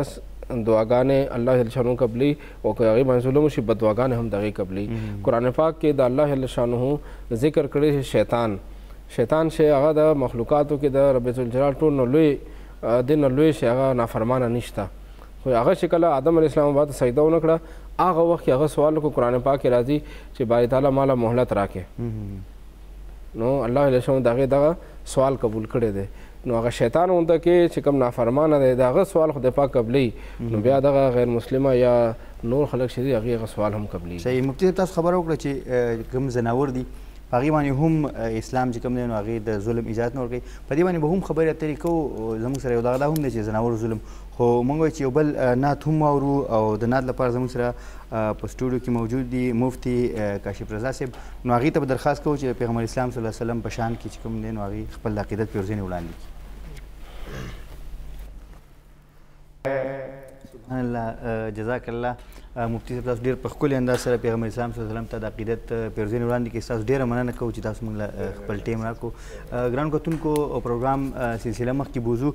[SPEAKER 2] دعاګانې الله جل شانه قبلي او که هغې باندې ظلم وشي بددعاګانې هم د هغې قبلي قرآن پاک کې د الله جل شانه ذکر کړی چې شیطان شیطان چې هغه د مخلوقاتو کې د رب ذوالجلال ټول نه لوی د نه لوی چې هغه نافرمانه نشته خو هغه چې کله آدم علیه السلام باندې سجده ونه کړه هغه وخت هغه سوال کو قرآن پاک راځي چې باری تعالی مالا مهلت راکې نو الله جل شانو دغه دغه سوال قبول کړی دی نو هغه شیطان اونته کې چې کوم نافرمانه دی دغه سوال خدای پاک قبلې نو بیا دغه غیر مسلمه یا نور خلک شې هغه هغه سوال هم قبلې
[SPEAKER 1] صحیح مفتی تاسو خبر وکړه چې کوم زناور دي هغه باندې هم اسلام چې کوم دی نو هغه د ظلم اجازه نه ورکوي په دې باندې به هم خبرې اترې کوو زموږ سره یو دغه دا هم دی چې زناور ظلم خو موږ وایو چې یو بل نعت هم واورو او د نعت لپاره زموږ سره په سټوډیو کې موجود دي مفتي کاشف رضا صاحب نو هغوی ته به درخواست کوو چې د پیغمبر اسلام صلی الله علیه وسلم په شان کې چې کوم دی نو هغوی خپل د عقیدت پیرزینې وړاندې کړي سبحان الله جزاک الله مفتی صاحب تاسو ډیر په خپل انداز سره پیغمبر اسلام صلی الله علیه وسلم ته د عقیدت پیرزین وړاندې کې تاسو ډیره مننه کوو چې تاسو موږ خپل ټیم راکو ګران کتونکو پروګرام سلسله مخ کې بوزو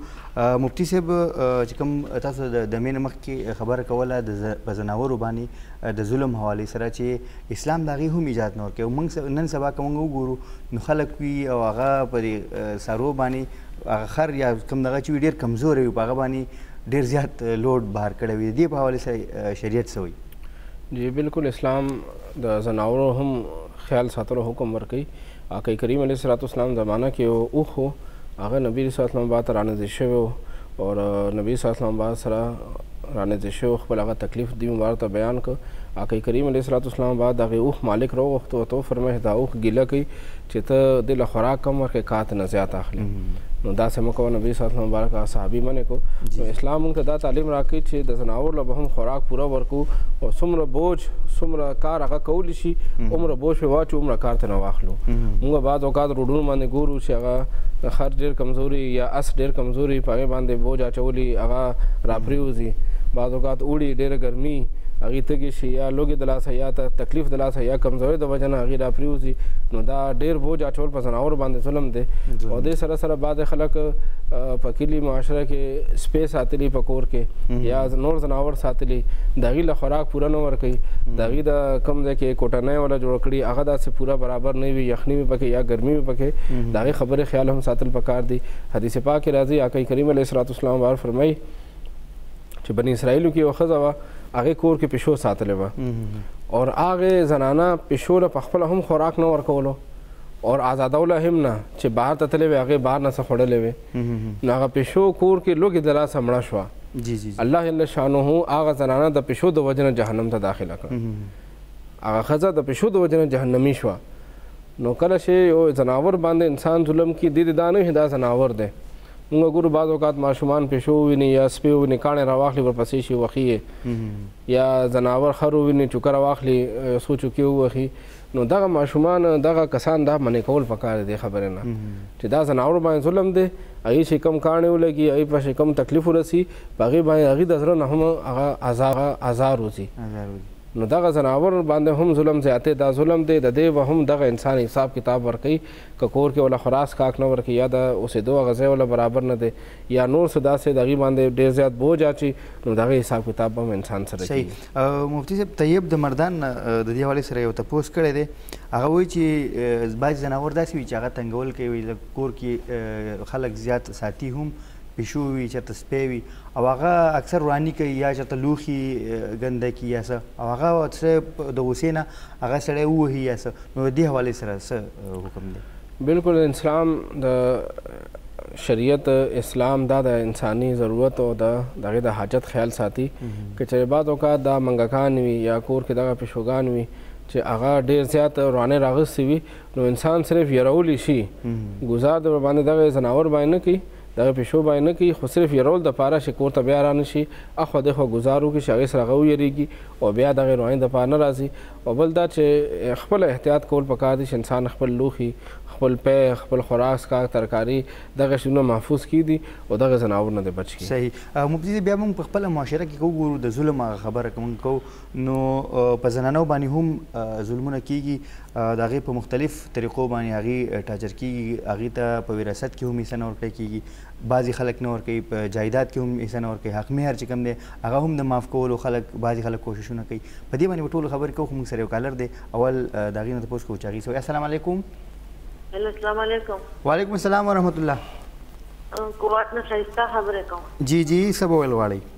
[SPEAKER 1] مفتی صاحب چې کوم تاسو د مین مخ کې خبره کوله د بزناورو باندې د ظلم حواله سره چې اسلام دا غي هم اجازه نه ورکوي موږ نن سبا کوم وګورو نو خلک وی او هغه په سارو باندې هغه خر یا کوم دغه چې ډیر کمزور وي په هغه باندې ډیر زیات لوډ بار کړی وي دې په حواله سره شریعت څه وایي
[SPEAKER 2] جی بالکل اسلام د زناورو هم خیال ساتلو حکم ورکوي آقای کریم علیه الصلاۃ والسلام زمانہ کې یو اوښ و هغه نبي علیه السلام با ته رانږدې شوی و او نبي علیه السلام با سره رانږدې شوی خپل هغه تکلیف دین وار ته بیان کړ آقای کریم علیه السلام با دغه اوښ مالک راوغوښت او ته فرمایي دا اوښ ګیله کوي چې ته دې له خوراک کم ورکې کات نه زیات اخلي نو داسې مو کوه نبی صلی الله علیه وسلم مبارک صحابي منې کو نو اسلام موږ ته دا تعلیم راکړي چې د زناور له هم خوراک پوره ورکو او څومره بوج څومره کار هغه کول شي عمر بوج په واچو عمر کار ته نه واخلو موږ بعد اوقات روډونو باندې ګورو چې هغه خر ډیر کمزوري یا اس ډیر کمزوري پاره باندې بوج اچولي هغه راپریوزي بعد اوقات اوړي ډیر ګرمي هغه تګي شي یا لوګي دلاسه یا تکلیف دلاسه یا کمزوري وجه نه هغه راپریوزي نو دا ډیر بوج اچول په زناور باندې ظلم دی او دې سره سره بعد خلک په کلی معاشره کې سپیس ساتلی په کور کې یا نور زناور ساتلی دغه له خوراک پوره نه ور کوي دغه د کم ځای کې کوټنۍ ولا جوړ کړي هغه داسې پوره برابر نه وي یخنی وي پکې یا ګرمي وي پکې دغه خبره خیال هم ساتل پکار دي حدیث پاک راځي آقا کریم علیه الصلاه والسلام ور فرمایي چې بنی اسرائیلو کې یو ښځه وه هغې کور کې پیشو ساتلې وه او هغې زنانه پیشو له په خپله هم خوراک نه ورکولو او آزادوله هم نه چې بهر ته تللې وې هغې بهر نه څه خوړلې وې نو هغه پیشو کور کې لوږې د لاسه مړه شوه
[SPEAKER 1] جی جی جی.
[SPEAKER 2] الله جل شانه هغه زنانه د پیشو د وجنه جهنم ته داخله کړه هغه خزه د پیشو د وجنه جهنمی شو نو کله چې یو زناور باندې انسان ظلم کی دي دا نه دا زناور دی مونږ ګورو بعض اوقات ماشومان پیشو وویني یا سپی وویني کاڼی راواخلي ورپسې شي وخي یې یا ځناور خر وویني چوکه راواخلي یو څو چوکې ووهي نو دغه ماشومان دغه کسان دا منې کول پکار دي خبرې نه چې دا ځناور باندې ظلم دی هغې چې کم کاڼې ولګي هغې په چې کم تکلیف ورسي په هغې باندې هغې د زړه نه هم هغه ازار وځي نو دغه ځناور باندې هم ظلم زیاتې دا ظلم دی د دې به هم دغه انسان حساب کتاب ورکوي که کور کې وله خورا څښاک نه ورکړي یا د اوسېدو هغه ځای وله برابر نه دی یا نور څه داسې د هغوی باندې ډېر زیات بوج اچي نو د هغې حساب کتاب به هم انسان سره کېږي.
[SPEAKER 1] صحیح. مفتي صاحب طیب د مردان نه د دې حوالې سره یو تپوس کړی دی. هغه وایي چې بعضې ځناور داسې وي چې هغه تنګول کوي، لږ کور کې خلک زیات ساتي هم پیشو وي چرته سپی وي او هغه اکثر ورانی کوي یا چرته لوخي ګنده کی یا څه او هغه سړی د غوسې نه هغه سړی ووهي یا څه نو دې حوالې سره څه حکم دی
[SPEAKER 2] بالکل اسلام د شریعت اسلام دا د انساني ضرورت او د دغه د حاجت خیال ساتي که چې بعض اوقات دا منګکان وي یا کور کې دغه پښوګان وي چې هغه ډیر زیات روانه راغسي وي نو انسان صرف يرول شي ګزار د باندې دغه زناور باندې نه کوي دغه پښو باندې نه کوي خو صرف يرول د پاره شي کور ته بیا را نه شي اخو د خو گزارو کې شغې سره غو یریږي او بیا دغه روان د پاره نه راځي او بل دا چې خپل احتیاط کول پکار دي چې انسان خپل لوخي خپل پې خپل خوراک کا ترکاری دغه شونه محفوظ کی دي او دغه زناور نه بچ کی
[SPEAKER 1] صحیح مفتی بیا موږ په خپل معاشره کې وګورو د ظلم هغه خبره کوم کو نو په زنانو باندې هم ظلمونه کیږي د هغې په مختلف طریقو باندې هغې ټاچر کیږي هغې ته په وراثت کې هم حصه نه ورکړی کیږي بعضې خلک نه ورکوي په جایداد کې هم حصه نه ورکوي حق مهر چې کوم دی هغه هم د معاف کولو خلک بعضې خلک کوششونه کوي په دې باندې به ټولو خبرې کوو خو موږ سره یو کالر دی اول د هغې نه تپوس کوو چې هغې څه وایي السلام علیکم
[SPEAKER 7] السلام علیکم
[SPEAKER 1] وعلیکم السلام ورحمت الله
[SPEAKER 7] کوات نه ښایسته خبرې کوم
[SPEAKER 1] جی جی
[SPEAKER 7] څه به ویل غواړئ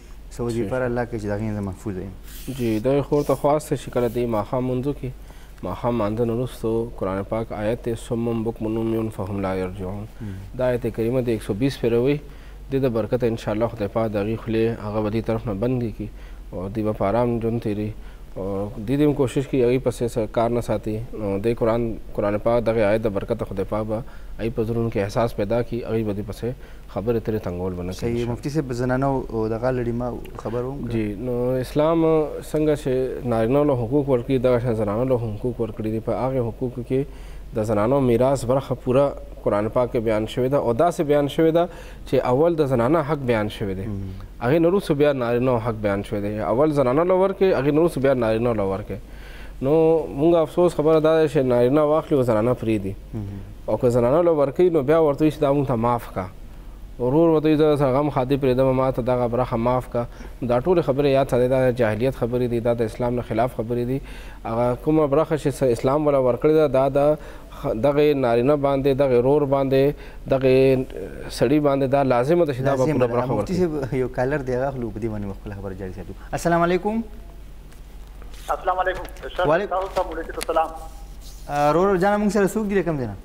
[SPEAKER 7] څه وظیفه را
[SPEAKER 1] الله کې چې د هغې زه محفوظ یم
[SPEAKER 2] جی د خور ته خواسته چې کله دې ماښام منځو کې ماښام مانځه نه وروسته قرآن پاک آیت دی سمم بکمن عمیون فهم لا یرجعون دا آیت کریمه د 120 پرې وي د د برکت ان شاء الله خدای پاک د هغې خولې هغه به دې طرف نه بندې کړي او دوی به په ارام ژوند تېري او دوی دې هم کوشش کوي هغوی پسې کار نه ساتي نو د قرآن قرآن پاک دغه آیت د برکت خدای پاک به هغوی په زړونو کې احساس پیدا کړي هغوی به دې پسې خبرې ترې تنګول به نه کوي انشاالله.
[SPEAKER 1] صحیح مفتی صاحب زنانو دغه لړی ما خبر هم کړ.
[SPEAKER 2] جی نو اسلام څنګه چه نارینه له حقوق ورکړي دغه شان زنانه له هم حقوق ورکړي دي په هغه حقوق کې د زنانو میراث برخه پوره قران پاک کې بیان شوی ده او داسې بیان شوی ده چې اول د زنانه حق بیان شوی دی هغه نورسو بیا نارینه حق بیان شوی دی اول زنانه لور کې هغه نورسو بیا نارینه لور کې نو مونږ افسوس خبره ده چې نارینه واخلي او زنانه پری دي او که زنانه له ورکوي نو بیا ورته وایي چې دا موږ ته معاف کړه. ورور ورته وایي زه درسره غم ښادي پرېږدم ما ته دغه برخه معاف کړه. نو دا ټولې خبرې یاد ساتئ دا د جاهلیت خبرې دي دا د اسلام نه خلاف خبرې دي. هغه کومه برخه چې اسلام وله ورکړې ده دا د دغه نارینه باندې دغه ورور باندې دغه سړي باندې دا لازمه ده چې دا به پوره برخه
[SPEAKER 1] ورکړي. مفتي صاحب یو کالر دی هغه اخلو په دې باندې به خپله خبره جاري ساتو. السلام علیکم.
[SPEAKER 8] السلام علیکم شر تاسو ته
[SPEAKER 1] وعلیکم
[SPEAKER 8] السلام
[SPEAKER 1] رور جان موږ سره سوق دي کوم دینه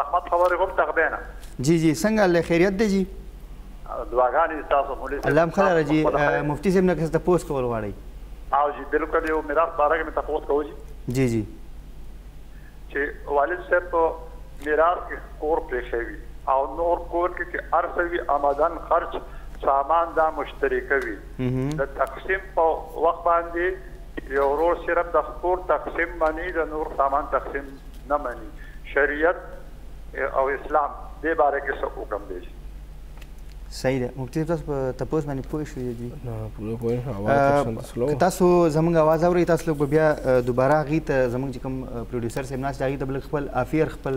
[SPEAKER 8] رحمت خبرې کوم تغبینه
[SPEAKER 1] جی جی څنګه الله خیریت دی جی
[SPEAKER 8] دعاګانې تاسو مولوی
[SPEAKER 1] صاحب الله خیر جی مفتی صاحب نه کسته پوس کول غواړي
[SPEAKER 8] او جی بالکل یو میراث باره کې تاسو کوو جی
[SPEAKER 1] جی جی
[SPEAKER 8] چې والد صاحب په میراث کې کور پېښوي او نور کور کې چې ارسوي آمدن خرچ سامان دا مشترکوي د تقسیم په وخت باندی یو ورور صرف د خپور تقسیم منی د نور سامان تقسیم نه منی شریعت او اسلام دی باره کی څه حکم دی.
[SPEAKER 1] صحیح ده مفتی صاحب تاسو په تپوس باندې پوه
[SPEAKER 2] شوي دي
[SPEAKER 1] که تاسو زموږ اواز اورئ تاسو لږ به بیا دوباره هغې ته زموږ چې کوم پروډیوسر صاحب ناست دی هغې ته به لږ خپل افیر خپل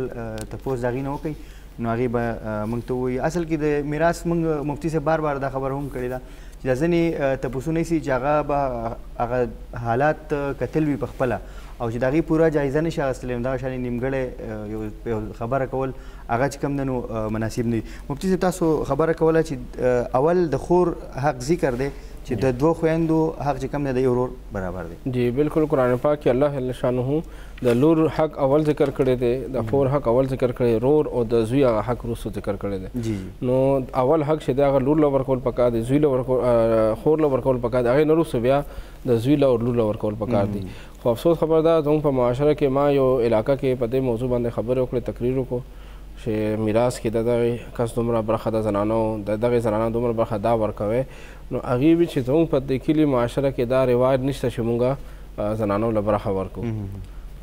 [SPEAKER 1] تپوس د هغې نه وکړئ نو هغه به موږ ته وایي اصل کې د میراث موږ مفتی صاحب بار بار دا خبره هم کړې ده چې دا ځنې تپوسونه سي چې هغه به هغه حالات کتل وي په خپله او چې د هغې پوره جایزه نه شي اخیستلی نو دغه شان نیمګړی یو خبره کول هغه چې کوم دی نو مناسب نه دي مفتي صاحب تاسو خبره کوله چې اول د خور حق ذکر دی چې د دوه خویندو حق چې کوم دی د یو ورور برابر دی
[SPEAKER 2] جی بالکل قرآن پاک کې الله جل شانه د لور حق اول ذکر کړی دی د خور حق اول ذکر کړی رور او د زوی هغه حق روسو ذکر کړی دی
[SPEAKER 1] جی جی
[SPEAKER 2] نو اول حق شه دی هغه لور لور کول پکا دی زوی لور خور لور کول پکا دی هغه نه روسو بیا د زوی لور لور لور کول پکا دی خو افسوس خبر دا زموږ په معاشره کې ما یو علاقه کې په دې موضوع باندې خبرې وکړې تقریر وکړو چې میراث کې د دغه کس دومره برخه د زنانو د دغه زنانو دومره برخه دا ورکوي نو هغه وی چې زموږ په دې کلی معاشره کې دا رواج نشته چې مونږه زنانو له برخه ورکو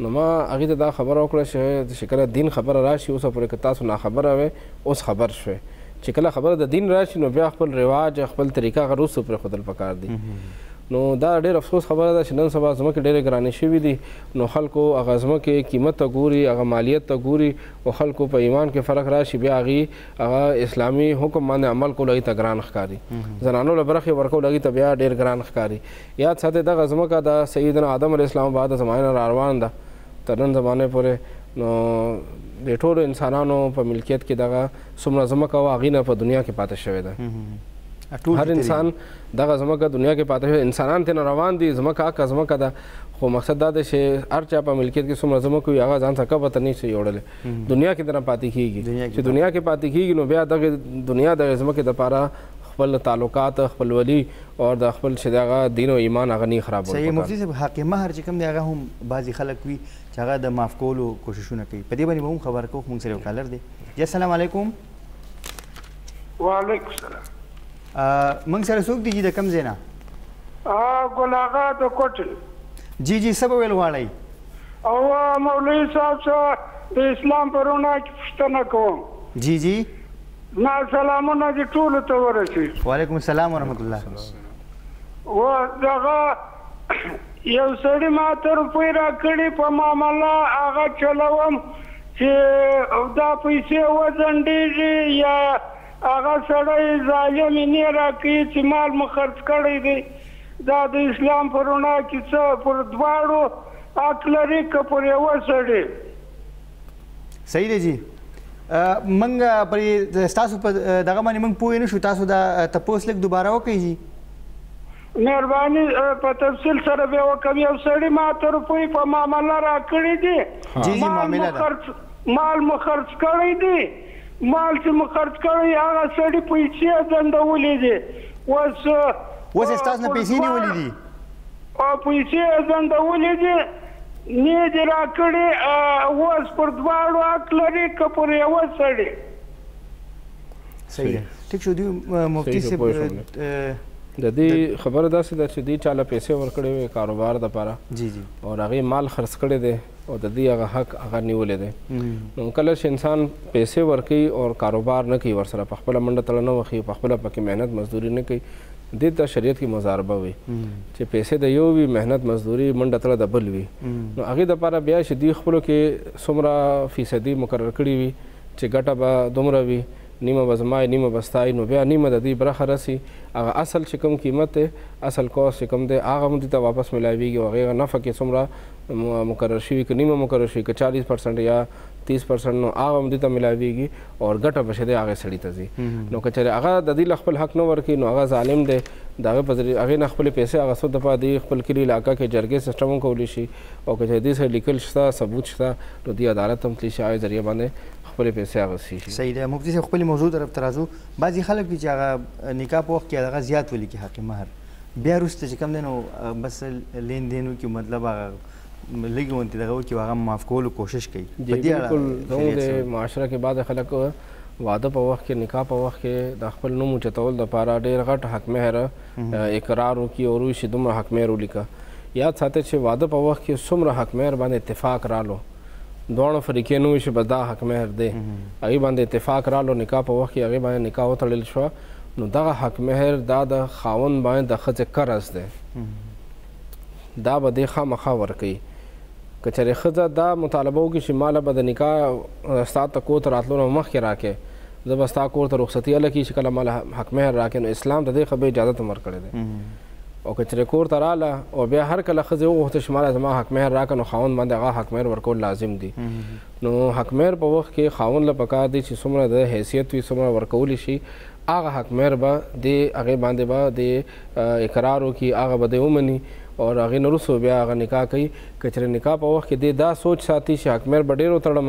[SPEAKER 2] نو ما هغه ته دا خبره وکړه چې چې کله دین خبره راشي اوس پورې که تاسو نه خبره وي اوس خبر شوي چې کله خبره د دین راشي نو بیا خپل رواج خپل طریقه غروسو پر خودل پکار دي نو دا ډېر افسوس خبره ده چې نن سبا ځمکې ډېرې ګرانې شوې دي نو خلکو هغه ځمکې قیمت ته ګوري هغه مالیت ته ګوري او خلکو په ایمان کې فرق راشي بیا هغوی هغه اسلامي حکم باندې عمل کول هغوی ته ګران ښکاري زنانو له برخې ورکول هغوی ته بیا ډېر ګران ښکاري یاد ساتئ دغه ځمکه د سیدنا آدم علیه السلام بعد زمانه نه راروان ده تر نن زمانه پورې نو د ټولو انسانانو په ملکیت کې دغه څومره ځمکه او غینه په دنیا کې پاتې شوې ده هر انسان دغه زمکه دنیا کې پاتې انسانان ته روان دي زمکه کا زمکه ده خو مقصد دا دی چې هر چا په ملکیت کې څومره زمکه وي هغه ځان ته کبه ته نه شي جوړل دنیا کې درنه پاتې کیږي چې دنیا کې پاتې کیږي نو بیا دغه دنیا د زمکه د پاره خپل تعلقات خپلولي اور د خپل چې دغه دين او ايمان هغه ني خرابول
[SPEAKER 1] پکار. صحيح مفتي صاحب حق مهر چې کوم دی هغه هم بعضي خلک وي چې هغه د معاف کولو کوششونه کوي په دې باندې به هم خبره کوو خو موږ سره يو کالر دی جی السلام عليکم.
[SPEAKER 9] وعليکم السلام.
[SPEAKER 1] موږ سره څوک دي جی د کوم ځای
[SPEAKER 9] نه. ګل آغا د کوټې.
[SPEAKER 1] جی جی څه به ويل غواړئ.
[SPEAKER 9] او مولوي صاحب څه د اسلام په رڼا کې پوښتنه کوم.
[SPEAKER 1] جی جی.
[SPEAKER 9] نه سلامونه دې ټولو ته ورسېږي.
[SPEAKER 1] وعلیکم السلام ورحمت الله.
[SPEAKER 9] و دغه یو سړي ما ته روپۍ راکړي په معامله هغه چلوم چې دا پیسې وځنډېږي یا هغه سړی ظالم انې راکوي چې مال مو خرڅ کړی دی دا د اسلام په رڼا کې څه پر دواړو حق لري که پر یوه سړي؟
[SPEAKER 1] صحیح دی جی منګه پر تاسو په دغه باندې منګ پوه نه شو تاسو دا تپوس لیک دوباره وکړئ جی
[SPEAKER 9] مهرباني په تفصیل سره به وکوي او سړی ما ته روپۍ په معامله راکړې دي
[SPEAKER 1] جی جی معامله ده
[SPEAKER 9] مال مو خرڅ کړی دی مال چې مو خرڅ کړی هغه سړي پیسې ځنډولې دي اوس
[SPEAKER 1] اوس یې ستاسو نه پیسې نیولې دي
[SPEAKER 9] او پیسې یې ځنډولې دي، نې دي راکړي، اوس پر دواړو حق لري که پر یوه سړي؟
[SPEAKER 1] صحیح ده ټیک شو دوی مفتی صاحب
[SPEAKER 2] ددی خبره داسې ده چې دی چاله پیسې ورکړې وي کاروبار د پاره
[SPEAKER 1] جی جی
[SPEAKER 2] او هغه مال خرڅ کړی دی او د دې هغه حق هغه نیولې دی نو کله چې انسان پیسې ورکړي او کاروبار نه کوي ورسره په خپل منډه تړنه وخی په خپل پکې مهنت مزدوري نه کوي دې ته شریعت کې مضاربه وي چې پیسې د یو وي مهنت مزدوري منډه تړه د بل وي نو هغې دپاره بیا چې دوی خپلو کې څومره فیصدي مقرر کړي وي چې ګټه به دومره وي نیمه به زما نیمه به ستا نو بیا نیمه د دوی برخه رسي هغه اصل چې کوم قیمت دی اصل کوس چې کوم دی هغه هم دوی ته واپس ملاویږي او هغې نفع کې څومره مقرر شوي که نیمه مقرر شوي که چالیس پرسنټ یا تیس پرسنټ نو هغه هم دوی ته ملاویږي او ګټه پکې دی هغه سړی ته ځي نو که چېرې هغه د دې خپل حق نه ورکړي نو هغه ظالم دی د هغه په ذریعه هغه نه خپل پیسې هغه څو دپاره دی خپل کلی علاقه کې جرګې سیستم هم کولی شي او که چېرې دې سره لیکل شته ثبوت شته نو دی عدالت هم تلی شي هغه ذریعه باندې خپل پیسې هغه سی شي
[SPEAKER 1] صحیح ده مفتی صاحب خپل موضوع طرف ترازو بعضی خلک دي چې هغه نکاح په وخت کې هغه زیات ولیکي حق مہر بیا روسته چې کم دینو بس لین دینو کې مطلب هغه لږ غونتی دغه وکړي هغه معاف کولو کوشش کوي
[SPEAKER 2] په دې اړه زموږ د معاشره کې بعضې خلک واده په وخت کې نکاح په وخت کې د خپل نوم اوچتولو دپاره ډېر غټ حق مهر اقرار وکړي او وروسته دومره حق مهر ولیکه یاد ساتئ چې واده په وخت کې څومره حق مهر باندې اتفاق رالو دواړو فریقې نومې چې بس دا حق مهر دی هغې باندې اتفاق رالو نکاح په وخت کې هغې باندې نکاح وتړل شوه نو دغه حق مهر دا د خاوند باندې د ښځې قرض دی دا به دی خامخا ورکوي که چېرې ښځه دا مطالبه وکړي چې ماله به د نکاح ستا ته کور ته راتلو نه مخکې راکې زه به ستا کور ته رخصتي هله کېږي چې کله ماله حق مهر راکې نو اسلام د دې خبرې اجازت هم ورکړی دی او که چېرې کور ته راله او بیا هر کله ښځې وغوښته چې ماله زما حق مهر راکړه نو خاوند باندې هغه حق مهر ورکول لازم دي نو حق مهر په وخت کې خاوند له پکار دی چې څومره د حیثیت وي څومره ورکولی شي هغه حق مهر به د هغې باندې به د اقرار وکړي هغه به دی ومني او هغې نه وروسته بیا هغه نکاح کوي که چېرې نکاح په وخت کې دی دا سوچ ساتي چې حقمیر به ډېر وتړم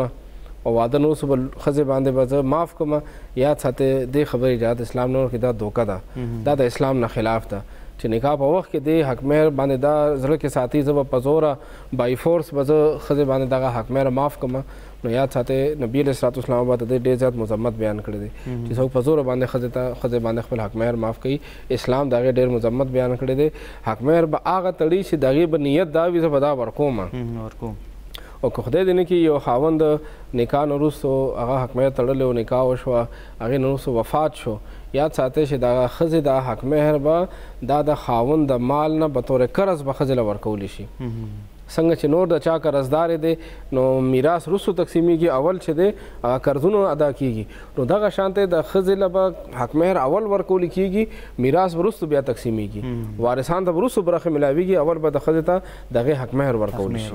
[SPEAKER 2] او واده نه وسو بل ښځې باندې به زه معاف کړم یاد ساتي دې خبرې اجازه اسلام نه ورکوي دا دوکه ده دا د اسلام نه خلاف ده چې نکاح په وخت کې دی حقمیر باندې دا زړه کې ساتي زه به په زوره بای فورس به زه ښځې باندې دغه حقمیر معاف کړم نو یاد ساتي نبی علیه الصلات والسلام به د دې ډېر زیات مذمت بیان کړی دی چې څوک په زوره باندې ښځې ته ښځې باندې خپل حقمیر معاف کوي اسلام د هغې ډېر مذمت بیان کړی دی، حقمهر به هغه تړي چې د هغې به نیت دا وي زه به دا ورکوم.
[SPEAKER 1] ورکوم.
[SPEAKER 2] او که خدای دې نه کړي یو خاوند د نکاح نه وروسته هغه حقمهر تړلی و، نکاح وشوه، هغې نه وروسته وفات شو، یاد ساتئ چې د هغه ښځې دا حقمهر به دا د خاوند د مال نه بطور قرض به ښځې له ورکول شي. څنګه چې نور د چا قرضدار دی نو میراث وروسته تقسیمېږي، اول چې دی هغه قرضونه ادا کېږي، نو دغه شانته د ښځې له به حق مهر اول ورکول کیږي میراث وروسته بیا تقسیمیږي وارثان ته وروسته برخه ملاویږي اول به د ښځې ته دغه حق مهر ورکول شي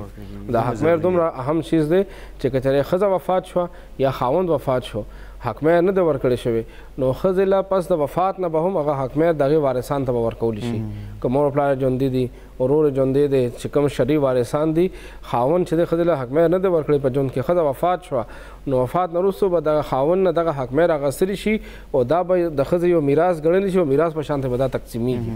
[SPEAKER 2] دا حق مهر دومره اهم چیز دی چې کچره ښځه وفات شو یا خاوند وفات شو حق مهر نه دی ورکړی شوی نو ښځې له پس د وفات نه به هم هغه حق مهر دغه وارثان ته ورکول شي که مور پلار ژوندي دي ورور ژوندی دی چې کوم شرعي وارثان دي خاوند چې د ښځې له حق مهر نه دی ورکړی په ژوند کې ښځه وفات شوه نو وفات نه وروسته به دغه خاوند نه دغه حق مهر اخیستل شي او دا به د ښځې یو میراث ګڼل شي او میراث په شان ته به دا تقسیمیږي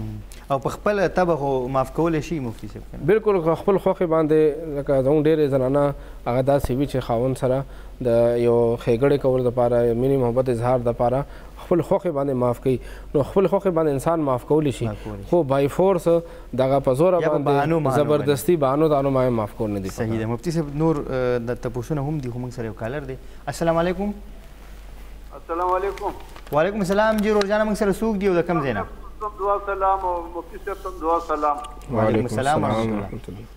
[SPEAKER 1] او په خپل تبه خو معاف کولی شي مفتي صاحب کنه
[SPEAKER 2] بالکل خپل خوښې باندې لکه زموږ ډېرې زنانه هغه داسې وي چې خاوند سره د یو ښېګړې کولو دپاره مینې محبت اظهار دپاره خپل خوخه باندې معاف کوي نو خپل خوخه باندې انسان معاف کول شي خو بای فورس دغه په زور باندې زبردستی بانو دانو ما معاف کول نه دي
[SPEAKER 1] صحیح ده مفتی صاحب نور د تپوسونه هم دي هم سره کالر دي السلام علیکم
[SPEAKER 10] السلام علیکم
[SPEAKER 1] وعلیکم السلام جی روزانه موږ سره سوق دی او د کم زینه
[SPEAKER 10] دعا سلام او مفتی صاحب دعا سلام
[SPEAKER 1] وعلیکم السلام ورحمت الله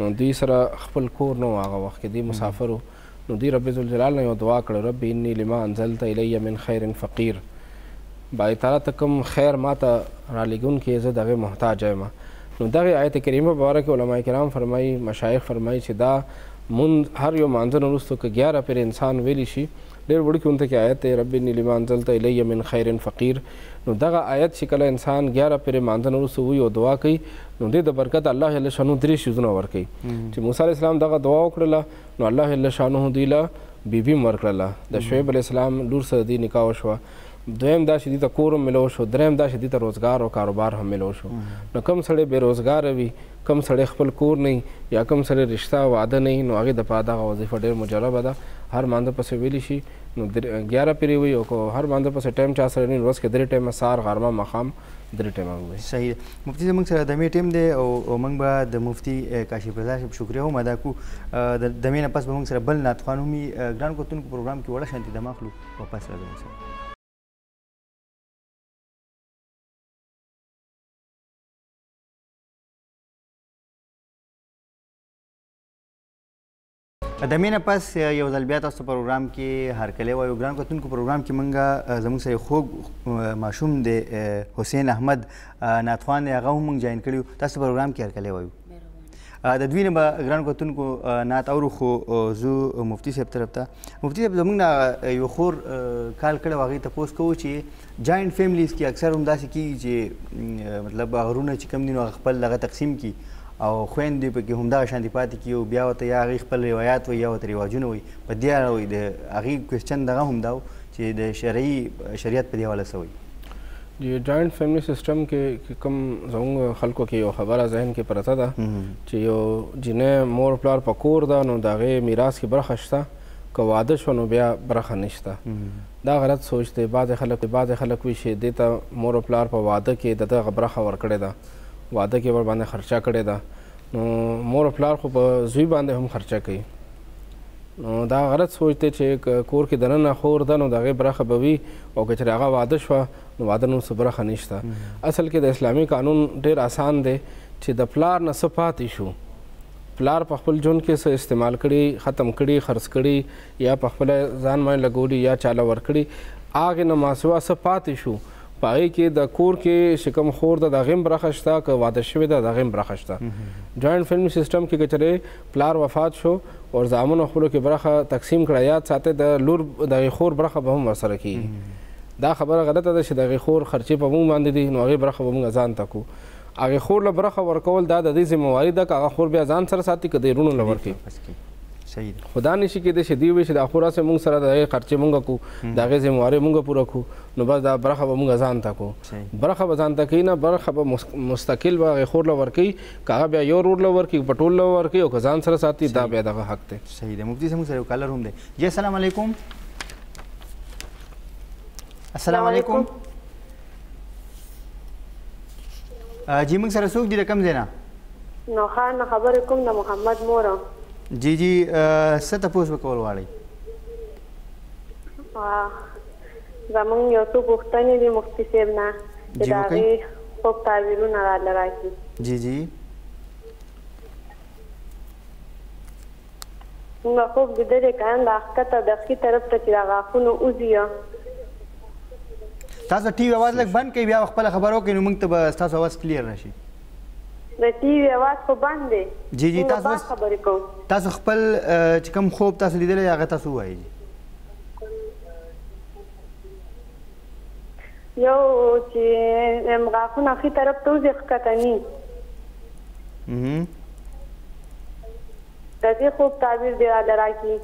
[SPEAKER 1] نو
[SPEAKER 2] دوی سره خپل کور نه و هغه وخت کې دوی مسافر وو نو دوی رب ذوالجلال نه یو دعا کړه رب انی لما انزلت الی من خیر فقیر باری تعالی ته کوم خیر ما ته رالیږونکی زه دغه محتاج یم نو دغه آیت کریمه په اړه کې علما کرام فرمایي مشایخ فرمایي چې دا مون هر یو مانځه نه وروسته که ګیاره پرې انسان ویلی شي ډېر وړوکی اونته کې آیت دی رب انی لما انزلت الی من خیر فقیر نو دغه آیت چې کله انسان ګیاره پرې مانځه نه وروسته وي او دعا کوي نو دې د برکت الله جل شانو درې شیزونه ورکي چې موسی علی السلام دغه دعا وکړله نو الله جل شانو دوی له بیبي مرکړله د شعیب علی السلام لور سره دی نکاح وشوه دویم دا چې د کور ملو شو دریم دا چې د روزګار او کاروبار هم ملو شو نو کم سړی بے روزګار وي کم سړی خپل کور نه یا کم سړی رشتہ واده نه نو هغه د پاره دغه وظیفه ډیر مجربه ده هر مانده پسې ویلی شي نو 11 پیری وي او هر مانده پسې ټایم چا سره نه ورځ کې درې ټایم سار غرمه مخام درې ټیمه وي
[SPEAKER 1] صحیح ده مفتی زموږ سره د می ټیم دی او موږ به د مفتی کاشف رضا صاحب شکریا هم ادا کو د می نه پس به موږ سره بل نعت خوان هم ګران کوتون کو پروګرام کې وړه شانتي د مخلو او پس راځو سره د مینه پس یو ځل بیا تاسو پروګرام کې هرکلی وایو ګران کتونکو پروګرام کې مونږ زموږ سره خوږ ماشوم دی حسین احمد ناتخوان دی هغه هم مونږ جاین کړی تاسو پروګرام کې هرکلی وایو د دوی نه به ګران کتونکو نات اورو خو زو مفتی صاحب طرف ته مفتی صاحب زمونږ نه یو خور کال کړی واغې ته پوس کوو چې جاینټ فیملیز کې اکثر هم داسې کیږي چې مطلب هغه رونه چې کم دي نو خپل دغه تقسیم کی او خويندې په کې همدا شان دي پاتې کی او بیا وته یا هغه خپل روایت وي یا وته رواجونه وي په دې اړه وي د هغه کوېسچن دغه هم دا چې د شرعي شریعت په دې حواله سوي
[SPEAKER 2] د جاینټ فیملی سیستم کې کوم زموږ خلکو کې یو خبره ذهن کې پرته ده چې یو جنې مور پلار په کور ده نو د هغې میراث کې برخه شته که واده شوه نو بیا برخه نشته دا غلط سوچ دی بعضې خلک وي شې دې ته مور او پلار په واده کې د دغه برخه ورکړې ده واده کې ورباندې خرچه کړې ده نو مور او پلار خو په زوی باندې هم خرچه کوي نو دا غلط سوچ دی چې که کور کې دننه خور ده نو د هغې برخه به وي او که چېرې هغه واده شوه نو واده نور څه برخه نشته اصل کې د اسلامي قانون ډېر اسان دی چې د پلار نه څه پاتې شو پلار په خپل ژوند کې څه استعمال کړي ختم کړي خرڅ کړي یا په خپله ځان باندې لګولي یا چاله ورکړي هغې نه ماسوا څه پاتې شو په هغې کې د کور کې چې کوم خور ده د هغې هم برخه شته که واده شوې ده د هغې هم برخه شته جوینټ فیملي سیسټم کې که چېرې پلار وفات شو او زامنو خپلو کې برخه تقسیم کړه یاد ساتئ د لور د هغې خور برخه به هم ورسره کېږي دا خبره غلطه ده چې د هغې خور خرچې په موږ باندې دي نو هغې برخه به موږ ځان ته کو هغې خور له برخه ورکول دا د دې ذمه واري ده که هغه خور بیا ځان سره ساتي که دې وروڼو له ورکوي
[SPEAKER 1] صحیح ده
[SPEAKER 2] خو دا نشي کېدای چې دوی وایي چې دا خو راسې موږ سره د هغې خرچې موږ کړو د هغې ذمهوارۍ موږ پوره کړو نو بس دا برخه به موږ ځان ته کړو برخه به ځان ته کوي نه برخه به مستقل به هغې خور له ورکوي که هغه بیا یو ورور له ورکوي په ټول له ورکوي او که ځان سره ساتي دا بیا دغه حق دی
[SPEAKER 1] صحیح دی مفتي صاحب موږ سره یو کالر هم دی جی السلام علیکم السلام علیکم جی موږ سره څوک دي د کوم ځای نه
[SPEAKER 11] نو ښه نو خبرې کوم د محمد مور.
[SPEAKER 1] جی جی څه تپوس به کول غواړئ؟
[SPEAKER 11] زمونږ یو څو پوښتنې دي مفتي صیب نه چې د هغې خوب تعبیرونه راله راکړي.
[SPEAKER 1] جی جی.
[SPEAKER 11] مونږ خوب لیدلی کنه دا ښکته د ښي طرف ته چې دا غاښونه وځي.
[SPEAKER 1] تاسو ټي وي اواز لږ بند کړئ بیا به خپله خبره وکړئ نو مونږ ته به ستاسو اواز کلیر راشي.
[SPEAKER 11] د ټي وي اواز خو بند دی
[SPEAKER 1] جی جی تاسو
[SPEAKER 11] بس
[SPEAKER 1] تاسو خپل چې کوم خوب تاسو لیدلی هغه تاسو وایي جی
[SPEAKER 11] یو چې غاښونه خي طرف ته وځي ښکته ني د دې خوب تعبیر دی راله راکي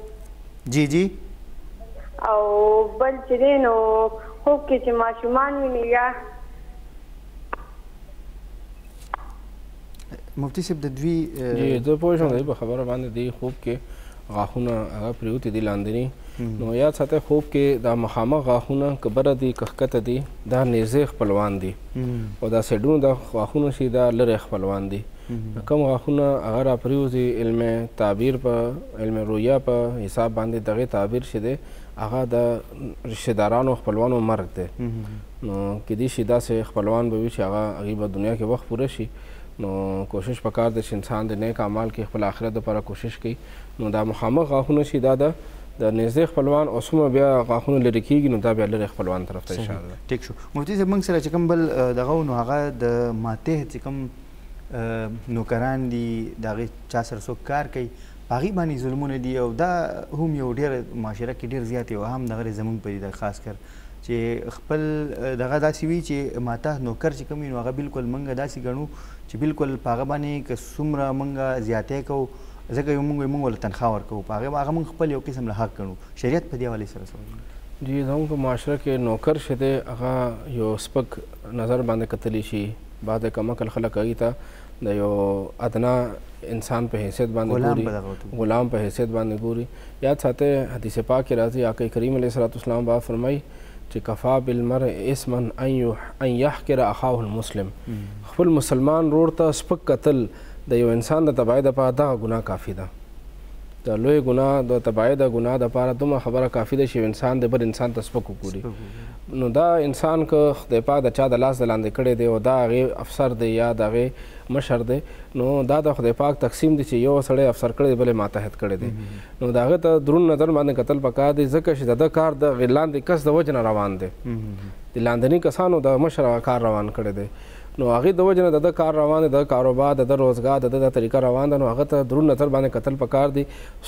[SPEAKER 1] جی جی
[SPEAKER 11] او بل چې دی نو خوب کې چې ماشومان ویني یا
[SPEAKER 1] مفتی صاحب د دوی
[SPEAKER 2] جی زه پوه شوم دی په خبره باندې دی خوب کې غاښونه هغه پریوتې دي لاندني نو یاد ساته خوب کې دا مخامخ غاښونه کبره دي کښکته دي دا نږدې خپلوان دي او دا سیډونو دا غاښونه شي دا لرې خپلوان دي کم غاښونه هغه را پریوځي علم تعبیر په علم رویا په حساب باندې دغه تعبیر شې دی هغه د رشتہ دارانو خپلوانو مرګ دی نو کېدی شي داسې خپلوان به وي چې هغه هغوی به دنیا کې وخت پوره شي نو کوشش پکار دی چې انسان د نیک اعمال کې خپل آخرت لپاره کوشش کوي نو دا مخامخ غاښونه چې دا ده د نږدې خپلوان او څومره بیا غاښونه لرې کېږي نو دا بیا لرې خپلوان طرف ته اشاره ده
[SPEAKER 1] ټیک شو مفتي صاحب موږ سره چې کوم بل دغه نو هغه د ماته چې کوم نوکران دي د هغې چا سره څوک کار کوي په هغې باندې ظلمونه دي او دا هم یو ډېر معاشره کې ډېر زیات یو هم دغه زمونږ په دي دا خاص کر چې خپل دغه داسې وي چې ماته نوکر چې کوم وي نو هغه بالکل موږ داسې ګڼو چې بالکل په هغه باندې که څومره موږ زیاتی کوو ځکه یو موږ موږ له تنخواه ورکوو په هغه هغه موږ خپل یو قسم له حق ګڼو شریعت په دې حواله سره څه وایي
[SPEAKER 2] جی زموږ په معاشره کې نوکر چې دی هغه یو سپک نظر باندې کتلی شي بعضې کمکل خلک هغوی ته د یو ادنا انسان په حیثیت باندې ګوري غلام په حیثیت باندې ګوري یاد ساتئ! حدیث پاک کې راځي، آقای کریم علیه الصلوة والسلام باب فرمایي چې، کفی بالمرء اثما ان یحقر اخاه المسلم، خپل مسلمان ورور ته سپک کتل د یو انسان د تباهۍ لپاره دغه ګناه کافي ده. د لویې ګناه د تباهۍ د ګناه لپاره دومره خبره کافي ده چې یو انسان دې بل انسان ته سپک وګوري نو دا انسان که خدای پاک د چا د لاس د لاندې کړی دی او دا هغې افسر دی یا د هغې مشر دی نو دا د خدای پاک تقسیم دی چې یو سړی افسر کړی دی بل یې ماتحت کړی دی نو د هغه ته درون نظر باندې کتل پکار دی ځکه چې د ده کار د غلاندې کس د وجه نه روان دی د لاندني کسانو د مشر هغه کار روان کړی دی نو هغه د وجه نه دده کار روان دی دده کاروبار دده روزګار دده دا طریقه روان ده نو هغه ته درون نظر باندې کتل پکار دی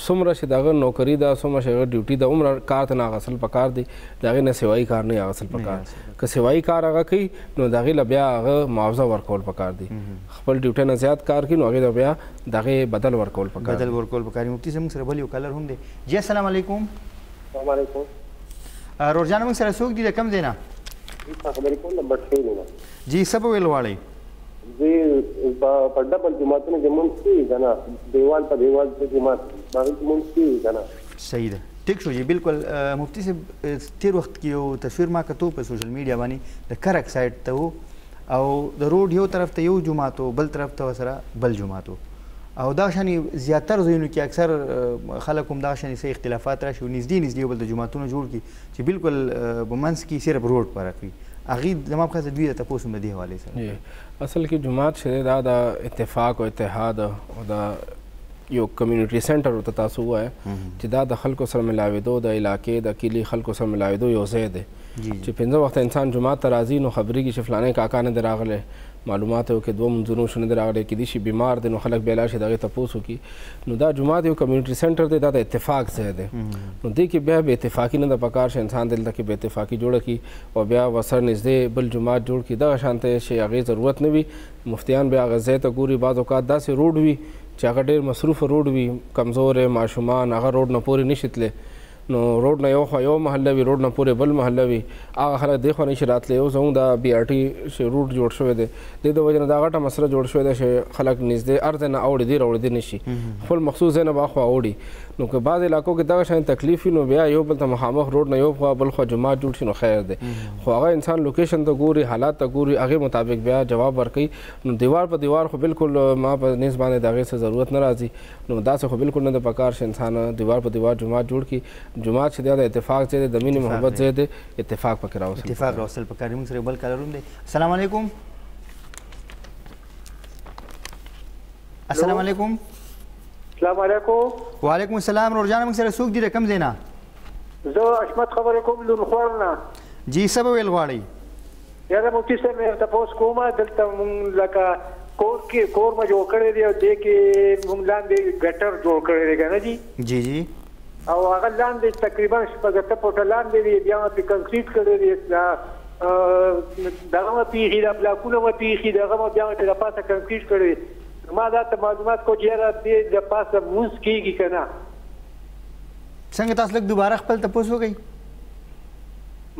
[SPEAKER 2] څومره چې دهغه نوکري ده څومره چې هغه ډیوټي ده هومره کار ته نه اغستل پکار دی د هغې نه سوایي کار نه اغستل پکار که سوایي کار هغه کوي نو د هغې له بیا هغه معاوضه ورکول پکار دی خپل ډیوټۍ نه زیات کار کوي نو هغې ته بیا د هغې بدل ورکول پکار دی
[SPEAKER 1] بدل ورکول پکار دی مفتي صاحب موږ سره بل یو کالر هم دی جی السلام علیکم
[SPEAKER 12] سلام علیکم.
[SPEAKER 1] رور جانه موږ سره څوک دي د کوم ځای نه؟
[SPEAKER 12] زه ستا خبرې کوم د بټخېلو نه.
[SPEAKER 1] جی څه به ویل غواړئ؟
[SPEAKER 12] جی په په ډبل جوماتونو کې مونږ کېږي که نه دیوال په دیوال څه جومات دي په هغې کې مونږ کېږي که نه؟
[SPEAKER 1] صحیح ده ټیک شو جی بالکل مفتی صاحب تیر وخت کې یو تصویر ما کتو په سوشل میډیا باندې د کرک سایډ ته او د روډ یو طرف ته یو جمعه تو بل طرف ته سره بل جمعه تو او دا شان زیاتر ځایونو کې اکثر خلک هم دا شان سه اختلافات راشي او نږدې نږدې یو بل ته جماعتونه جوړ کړي چې بالکل په منځ کې صرف روډ فرق وي هغه زما په خاطر دوی ته تاسو مده حواله سره
[SPEAKER 2] اصل کې جماعت شری دا د اتفاق او اتحاد او دا یو کمیونټي سنټر ورته تاسو وایي چې دا د خلکو سره ملاوېدو د علاقې د کلي خلکو سره ملاوېدو یو ځای دی چې پنځه وخته انسان جومات ته راځي نو خبرېږي چې فلانی کاکا نه دی راغلی معلومات یو کې دوه منځونه وشو نه دی راغلی کېدی شي بیمار دی نو خلک بیا لاړ شي د هغې تپوس وکړي نو دا جومات یو کمیونټي سنټر دی دا د اتفاق ځای دی نو دې کې بیا بې اتفاقي نه ده پکار چې انسان دلته کې بې اتفاقي جوړه کړي او بیا ورسره نږدې بل جومات جوړ کړي دغه شان ته چې هغې ضرورت نه وي مفتیان بیا هغه ځای ته ګوري بعض اوقات داسې روډ وي چې هغه ډېر مصروف روډ وي کمزوری ماشومان هغه روډ نه پورې نشي تللی نو روډ نه یو خوا یو محله وی روډ نه پوری بل محله وی هغه خلک دی خوا نشی راتلی او زموږ دا بی آر ټی چی روډ جوړ شوی دی دی د وجه نه دا غټه مسله جوړ شوی ده چی خلک نږدی هر ځای نه اوړی دی روړی دی نشی خپل مخصوص ځای نه به اخوا اوړی نو که بعضی علاقو کی دغه شان تکلیف وی نو بیا یو بل ته مخامخ روډ نه یو خوا بل خوا جومات جوړ شی نو خیر دی خو هغه انسان لوکیشن ته ګوری حالات ته ګوری هغی مطابق بیا جواب ورکوی نو دیوار په دیوار خو بلکل ما په نس باندی د هغی څه ضرورت نه راځی نو داسې خو بالکل نه ده پکار چې انسان دیوار په دیوار جماعت جوړ کی جماعت چې د اتفاق ځای دی د مینې محبت ځای دی اتفاق پکې راوصل
[SPEAKER 1] اتفاق راوصل پکار موږ سره بل کالروم دی السلام علیکم السلام علیکم
[SPEAKER 13] السلام علیکم
[SPEAKER 1] وعلیکم السلام رور جان موږ سره سوق دی رقم زینا
[SPEAKER 13] زه اشمت خبرې کوم لون خور نه
[SPEAKER 1] جی سبا ویل غواړی
[SPEAKER 13] یاره مفتی صاحب مې تاسو کومه دلته مونږ لکه کور کې کور ما جوړ کړی دی او دې کې مونږ لاندې ګټر جوړ کړی دی کنه جی
[SPEAKER 1] جی جی
[SPEAKER 13] او هغه لاندې تقریبا شپږ فوټه لاندې دی بیا مې کنکریټ کړی دی دا دغه مې پیخي دا بلاکونه مې پیخي دغه مې بیا مې د پاسه کنکریټ کړی ما دا ته معلومات کو چې یاره دې د پاسه مونږ کیږي کنه
[SPEAKER 1] څنګه تاسو لږ دوباره خپل تاسو وګئ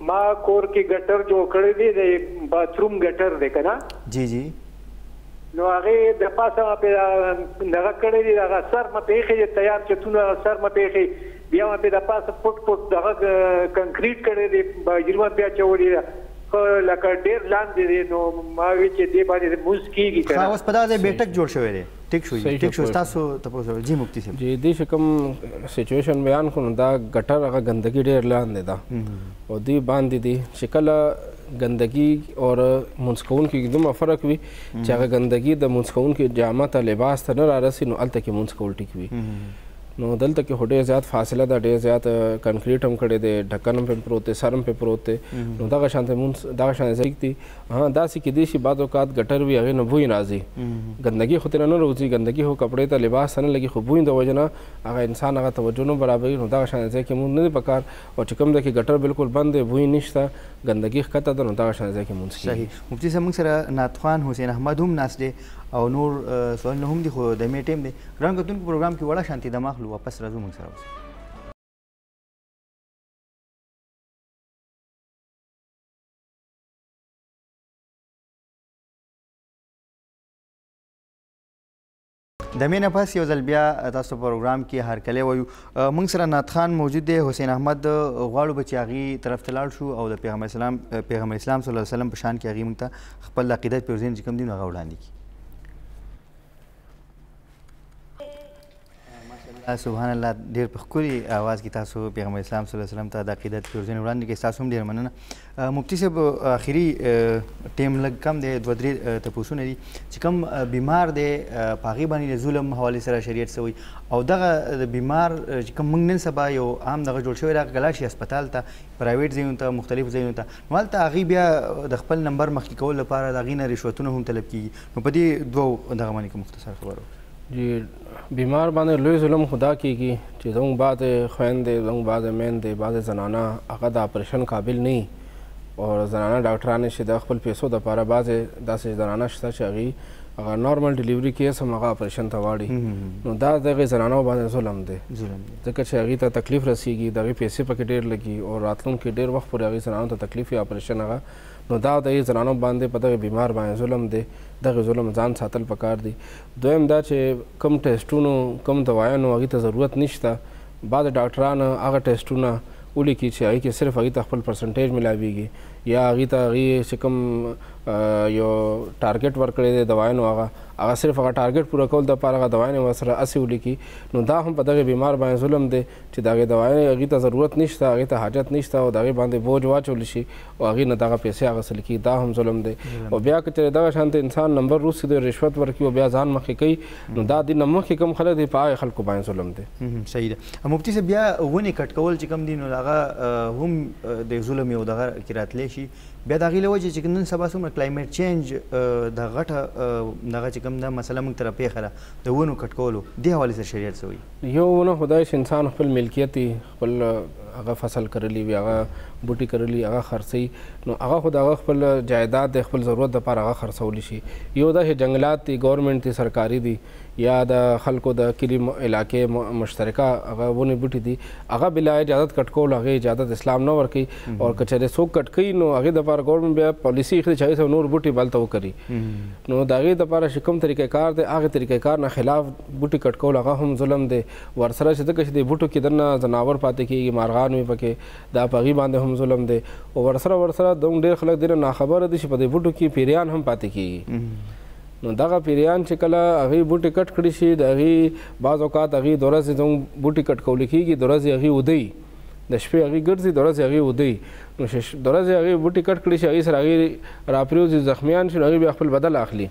[SPEAKER 13] ما کور کې ګټر جوړ کړی دی د باتروم ګټر دی کنه
[SPEAKER 1] جی جی
[SPEAKER 13] نو هغه د پاسه ما په دغه کړی دی هغه سر ما په خې تیار چتونه سر ما په خې بیا ما په د پاسه پټ پټ دغه کنکریټ کړی دی باجرما بیا چولی دی خو لکه ډیر لاندې دی نو ما وی چې دی باندې موز کیږي
[SPEAKER 1] کنه خو اوس په دغه بیٹک جوړ شوی دی ټیک شو جی ټیک شو تاسو تاسو جی مفتی صاحب
[SPEAKER 2] جی دې شکم سچويشن بیان کړو دا ګټر هغه ګندګي ډیر لاندې ده او دی باندې دی شکل ګندګي او منسکون کې دومره فرق وي چې هغه ګندګي د منسکون کې جامه ته لباس ته نه را رسي نو الته کې منسکول ټیک وي نو دلته کې هډې زیات فاصله ده ډېر زیات کنکریټ هم کړی دی ډکن هم پروت دی سرم په پروت دی نو دغه شانته مونږ دغه شانته ځکتی ها داسې کیدی شي بعض اوقات ګټر وي هغې نه بوی راځي ګندګي خو ترې نه راوځي ګندګي خو کپړې ته لباس ته نه لګي خو بوی د وجه نه هغه انسان هغه توجه نه برابري نو دغه شان ځای کې مونږ نه دی پکار او چې کوم ځای کې ګټر بالکل بند دی بوی نشته ګندګي ښکته ده نو دغه شان ځای کې مونږ
[SPEAKER 1] صحیح مفتی صاحب مونږ سره نعت خان حسین احمد هم ناس دی او نور سوالونه هم دي خو د می ټیم دی ګران کتونکو پروګرام کې وړه شانتي د ماخلو واپس راځو مونږ سره اوسه د مینه پس یو ځل بیا تاسو پروګرام کې هر کله وایو موږ سره نات خان موجود دی حسین احمد غواړو به چې هغه طرف ته لاړ شو او د پیغمبر اسلام پیغمبر اسلام صلی الله علیه وسلم په شان کې هغه موږ ته خپل عقیدت پر ځین چې کوم دین هغه وړاندې کی سبحان الله ډیر په ښکلي اواز کې تاسو پیغمبر اسلام صلی الله علیه وسلم ته د عقیدت پیرزنې وړاندې کې تاسو هم ډیر مننه مفتی صاحب اخیری ټیم لګ کم دی دوه درې تپوسونه دي چې کم بیمار دی پاغي باندې ظلم حواله سره شریعت سوی او دغه د بیمار چې کم موږ نن سبا یو عام دغه جوړ شوی راغ غلا شي هسپتال ته پرایویټ ځایونو ته مختلف ځایونو ته نو هلته هغوی بیا د خپل نمبر مخکې کولو لپاره د هغوی نه رشوتونه هم طلب کېږي نو په دې دوو دغه باندې که مختصر خبر وکړي
[SPEAKER 2] جی بیمار باندې لوی ظلم خدا کیږي چې زموږ بعض خویندې زموږ بعض میندې بعض زنانه هغه د اپریشن قابل نه او زنانه ډاکټرانې چې د خپل پیسو دپاره بعضې داسې زنانه شته چې هغوی هغه نارمل ډیلیوري کیس هم هغه اپریشن ته واړي نو دا د هغې زنانو باندې ظلم دی ځکه چې هغوی ته تکلیف رسیږي د هغوی پیسې پکې ډېر لګي او راتلونکي ډېر وخت پورې هغوی زنانو ته تکلیف یا اپریشن هغه نو دا د زنانو باندې په دغه بیمار باندې ظلم دی دغه ظلم ځان ساتل پکار دی دویم دا چې کم ټیسټونو کم دوايانو هغه ته ضرورت نشته بعض ډاکټران هغه ټیسټونه ولیکي چې هغه کې صرف هغه ته خپل پرسنټیج ملاويږي یا هغه ته هغه چې کم یو ټارګټ ورکړي دی دوايانو هغه هغه صرف هغه ټارګټ پوره کول د لپاره هغه دوايانو وسره اسی ولیکي نو دا هم په دغه بیمار باندې ظلم دی چې دغه دوايانو هغه ته ضرورت نشته هغه ته حاجت نشته او دغه باندې بوج واچول شي او هغې نه دغه پیسې اخیستل کیږي دا هم ظلم دی او بیا که چېرې دغه شانته انسان نمبر روسي دی رشوت ورکوي او بیا ځان مخکې کوي نو دا دې نه مخکې کوم خلک دی په هغه خلکو باندې ظلم دی
[SPEAKER 1] صحیح ده مفتی صاحب بیا ونې کټ کول چې کوم دي نو هغه هم د ظلم یو دغه کې راتلی شي بیا د هغې له وجې چې نن سبا څومره کلایمیټ چینج د غټه دغه چې کوم ده مسله موږ تر پېښه ده د ونو کټ کولو دې حوالې سره شریعت څه وایي
[SPEAKER 2] یو ونه خدای چې انسان خپل ملکیت خپل هغه فصل کرلی وي هغه بوټي کرلی هغه خرڅي نو هغه خو دغه خپل جایداد د خپل ضرورت د پاره هغه خرڅول شي یو دا چې جنگلات دي ګورنمنت دي سرکاري دي یا د خلکو د کلی علاقې مشترکه هغه ونه بوټي دي هغه بلا اجازه کټ کول هغه اجازه اسلام نه ورکي او کچره سو کټ کوي نو هغه د پاره ګورنمنت بیا پالیسی خري چاهي سو نور بوټي بلته وکړي نو داغه د پاره شکم طریقې کار دي هغه طریقې کار نه خلاف بوټي کټ کول هغه هم ظلم دي ورسره چې ځکه چې دې بوټو کې دنه ځناور پاتې کېږي مارغان وي پکې دا په هغوی باندې هم ظلم دی او ورسره ورسره دوم ډېر خلک دې نه ناخبره دي چې په دې بوټو کې پیریان هم پاتې کېږي نو دغه پیریان چې کله هغوی بوټي کټ کړي شي د هغوی بعض اوقات هغوی د ورځې زموږ بوټي کټ کول کېږي د ورځې هغوی ودی د شپې هغوی ګرځي د ورځې هغوی ودی نو د ورځې هغوی بوټي کټ کړي شي هغوی سره هغوی راپرېوځي زخمیان شي نو هغوی بیا خپل بدل اخلي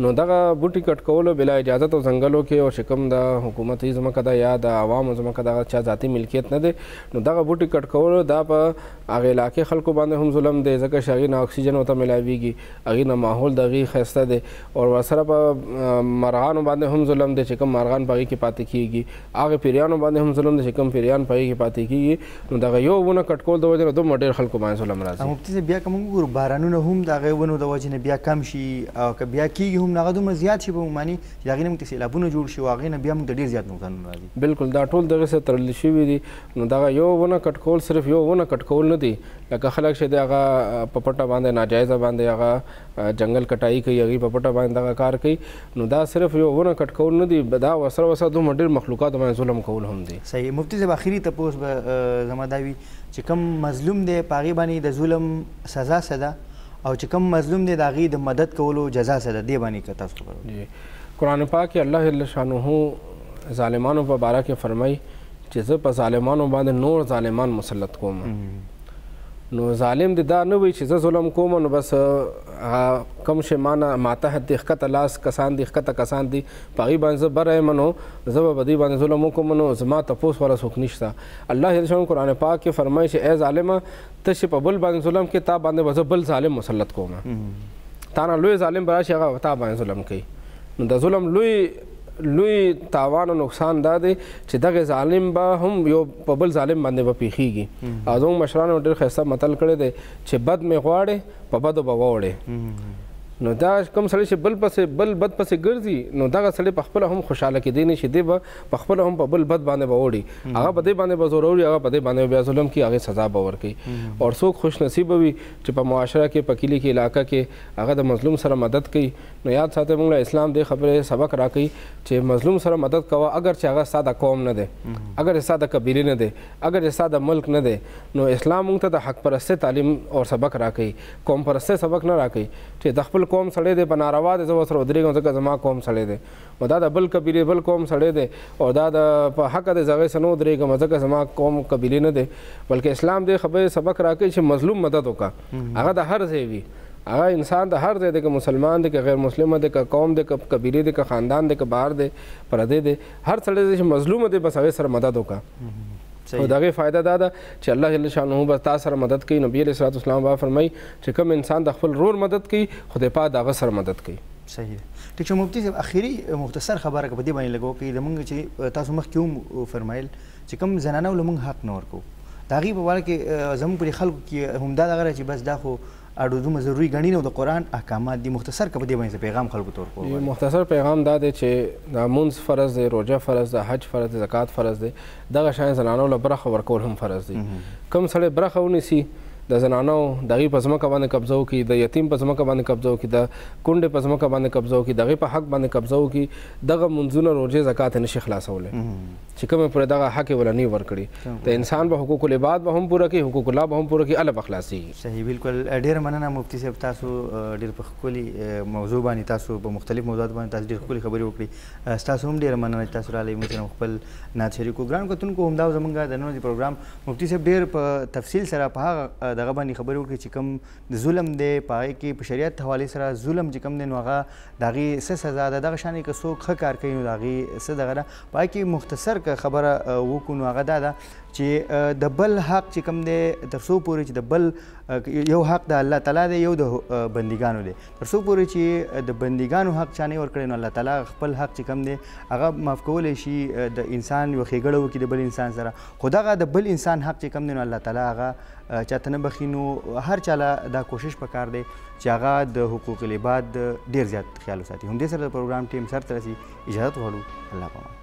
[SPEAKER 2] نو دغه بوټي کټ کولو بلا اجازه تو ځنګلو کې او چې کوم د حکومتي ځمکه ده یا د عوامو ځمکه ده چا ذاتي ملکیت نه دی نو دغه بوټي کټ کولو دا په هغه علاقې خلکو باندې هم ظلم دی ځکه چې هغې نه اکسیجن ورته میلاویږي هغې نه ماحول د هغې ښایسته دی او ورسره په مرغانو باندې هم ظلم دی چې کوم مرغان په هغې کې پاتې کیږي هغه پیریانو باندې هم ظلم دی چې کم پیریان پای کې پاتې کیږي نو دغه یو ونه کټکول د وجه نه دومره ډیر خلکو باندې ظلم راځي
[SPEAKER 1] مفتی صاحب بیا کوم ګورو بارانونه هم دغه ونو د وجه نه بیا کم شي او که بیا کیږي هم هغه دومره زیات شي په معنی چې هغه نه سیلابونه جوړ شي او هغه نه بیا موږ ډیر زیات نقصان راځي
[SPEAKER 2] بالکل دا ټول دغه سره تړل شوی دي نو دغه یو ونه کټکول صرف یو ونه کټکول نه دی لکه خلک چې دغه په پټه باندې ناجایزه باندې هغه جنگل کټای کوي هغه په پټه باندې دغه کار کوي نو دا صرف یو ونه کټ کول نه دي دا وسره وسره دومره ډیر مخلوقاتو باندې ظلم کول هم دي.
[SPEAKER 1] صحیح مفتی صاحب اخیری تپوس به زما دا وي چې کوم مظلوم دی په هغې باندې د ظلم سزا څه ده او چې کوم مظلوم دی د هغې د مدد کولو جزا څه ده دې باندې که تاسو خبره وکړئ.
[SPEAKER 2] جی قرآن پاک کې الله جل شانه ظالمانو په باره کې فرمایي چې زه په ظالمانو باندې نور ظالمان مسلط کوم نو ظالم دې دا نه وي چې زه ظلم کوم نو بس کم شي مانه ماته دې ښکته لاس کسان دي ښکته کسان دي په هغوی باندې زه بره یم نو زه به په دوی باندې ظلم وکړم نو زما تپوس والا څوک نشته الله جل شانه قرآن پاک کې فرمایي چې ای ظالمه ته چې په بل باندې ظلم کې تا باندې وځه بل ظالم مسلط کوم تا نه لوی ظالم براشي هغه تا باندې ظلم کوي نو د ظلم لوی لوی تاوان او نقصان دا دی چې دغه ظالم به هم یو په بل ظالم باندې به پیخیږي او زموږ مشرانو ډېر ښایسته متل کړی دی چې بد مې غواړې په بدو به واوړې نو دا کوم سړی چې بل پسې بل بد پسې ګرځي نو دغه سړی په خپل هم خوشاله کېدی نشي دی به په خپله هم په بل بد باندې به اوړي هغه په دې باندې به زوروري هغه په دې باندې بیا ظلم کی هغه سزا به ورکي او څوک خوش نصیب وي چې په معاشره کې په کلی کې علاقه کې هغه د مظلوم سره مدد کوي نو یاد ساتي موږ له اسلام دې خبرې سبق راکوي چې مظلوم سره مدد کوه اگر چې هغه ستا د قوم نه دی اگر ستا د قبیلې نه دی اگر ستا د ملک نه دی نو اسلام موږ ته د حق پرسته تعلیم او سبق راکوي قوم پرسته سبق نه راکوي چې د خپل قوم سړی دی په ناروا دی زه ورسره ودرېږم ځکه زما قوم سړی دی نو دا د بل قبیلې بل قوم سړی دی او دا د په حق د زغې سنو درېږم ځکه زما قوم قبیلې نه دی بلکې اسلام دې خبرې سبق راکې چې مظلوم مدد وکا هغه د هر ځای وي هغه انسان د هر ځای د مسلمان دی که غیر مسلمان دی که قوم دی که قبیله دی که خاندان دی که بهر دی پردی دی هر سړی چې مظلوم دی بس هغه سره مدد وکا او دغه فائدہ دا ده چې الله جل شانه به تاسو سره مدد کوي نبی علیہ الصلوۃ والسلام با فرمای چې کوم انسان د خپل رور مدد کوي خدای پاک دغه سره مدد کوي
[SPEAKER 1] صحیح ده ټیک شه مفتی صاحب اخیری مختصر خبره په دې باندې لګو کې د مونږ چې تاسو مخ کې هم فرمایل چې کوم زنانه ول مونږ حق نه ورکو دا غي په وړ کې زموږ پر خلکو کې همدا دغه چې بس دا خو اړو دومره ضروری غنی نه د قران احکامات دي مختصر کپ دې باندې پیغام خلکو تور کوو
[SPEAKER 2] مختصر پیغام دا دی چې د مونږ فرض دی روزه فرض ده حج فرض ده زکات فرض ده دغه شان زنانو له برخه ورکول هم فرض دي. کوم سړی برخه ونیسي د زنانو د هغې په ځمکه باندې قبضه وکړي، د یتیم په ځمکه باندې قبضه وکړي، د کونډې په ځمکه باندې قبضه وکړي، د هغې په حق باندې قبضه وکړي، دغه مونځونه، روژې، زکات یې نه شي خلاصولی چې کومې پورې دغه حق یې وله نۀ ورکړي. د انسان به حقوق العباد به هم پوره کړي، حقوق الله به هم پوره کړي، هله به خلاصېږي.
[SPEAKER 1] صحیح بلکل ډېره مننه مفتي صاحب تاسو ډېر په ښکلي موضوع باندې تاسو په مختلف موضوعاتو باندې تاسو ډېر ښکلي خبرې وکړې ستاسو هم ډېره مننه چې تاسو راغلئ مونږ سره مو خپل نعت شریکو ګرانو کتونکو همدا و زمونږ د نن د پروګرام مفتی صاحب ډیر په تفصیل سره په هغه دغه باندې خبرې وکړي چې کوم د ظلم دی په هغه کې په شریعت حواله سره ظلم چې کوم دی نو هغه داغي څه سزا ده دغه شانې که څوک ښه کار کوي نو داغي څه دغه ده په هغه کې مختصر که خبره وکړو نو هغه دا ده چې د بل حق چې کوم دی تر څو پورې چې د بل یو حق د الله تعالی دی یو د بندګانو دی تر څو پورې چې د بندیګانو حق چا نه ورکړی نو الله تعالی خپل حق چې کم دی هغه معاف کولی شي د انسان یو ښېګړه وکړي د بل انسان سره خو دغه د بل انسان حق چې کم دی نو الله تعالی هغه چاته نه بخي نو هر چاله دا کوشش پکار دی چې هغه د حقوق العباد ډیر زیات خیال وساتي همدې سره د پروګرام ټیم سر ته رسي اجازه غواړو الله پامان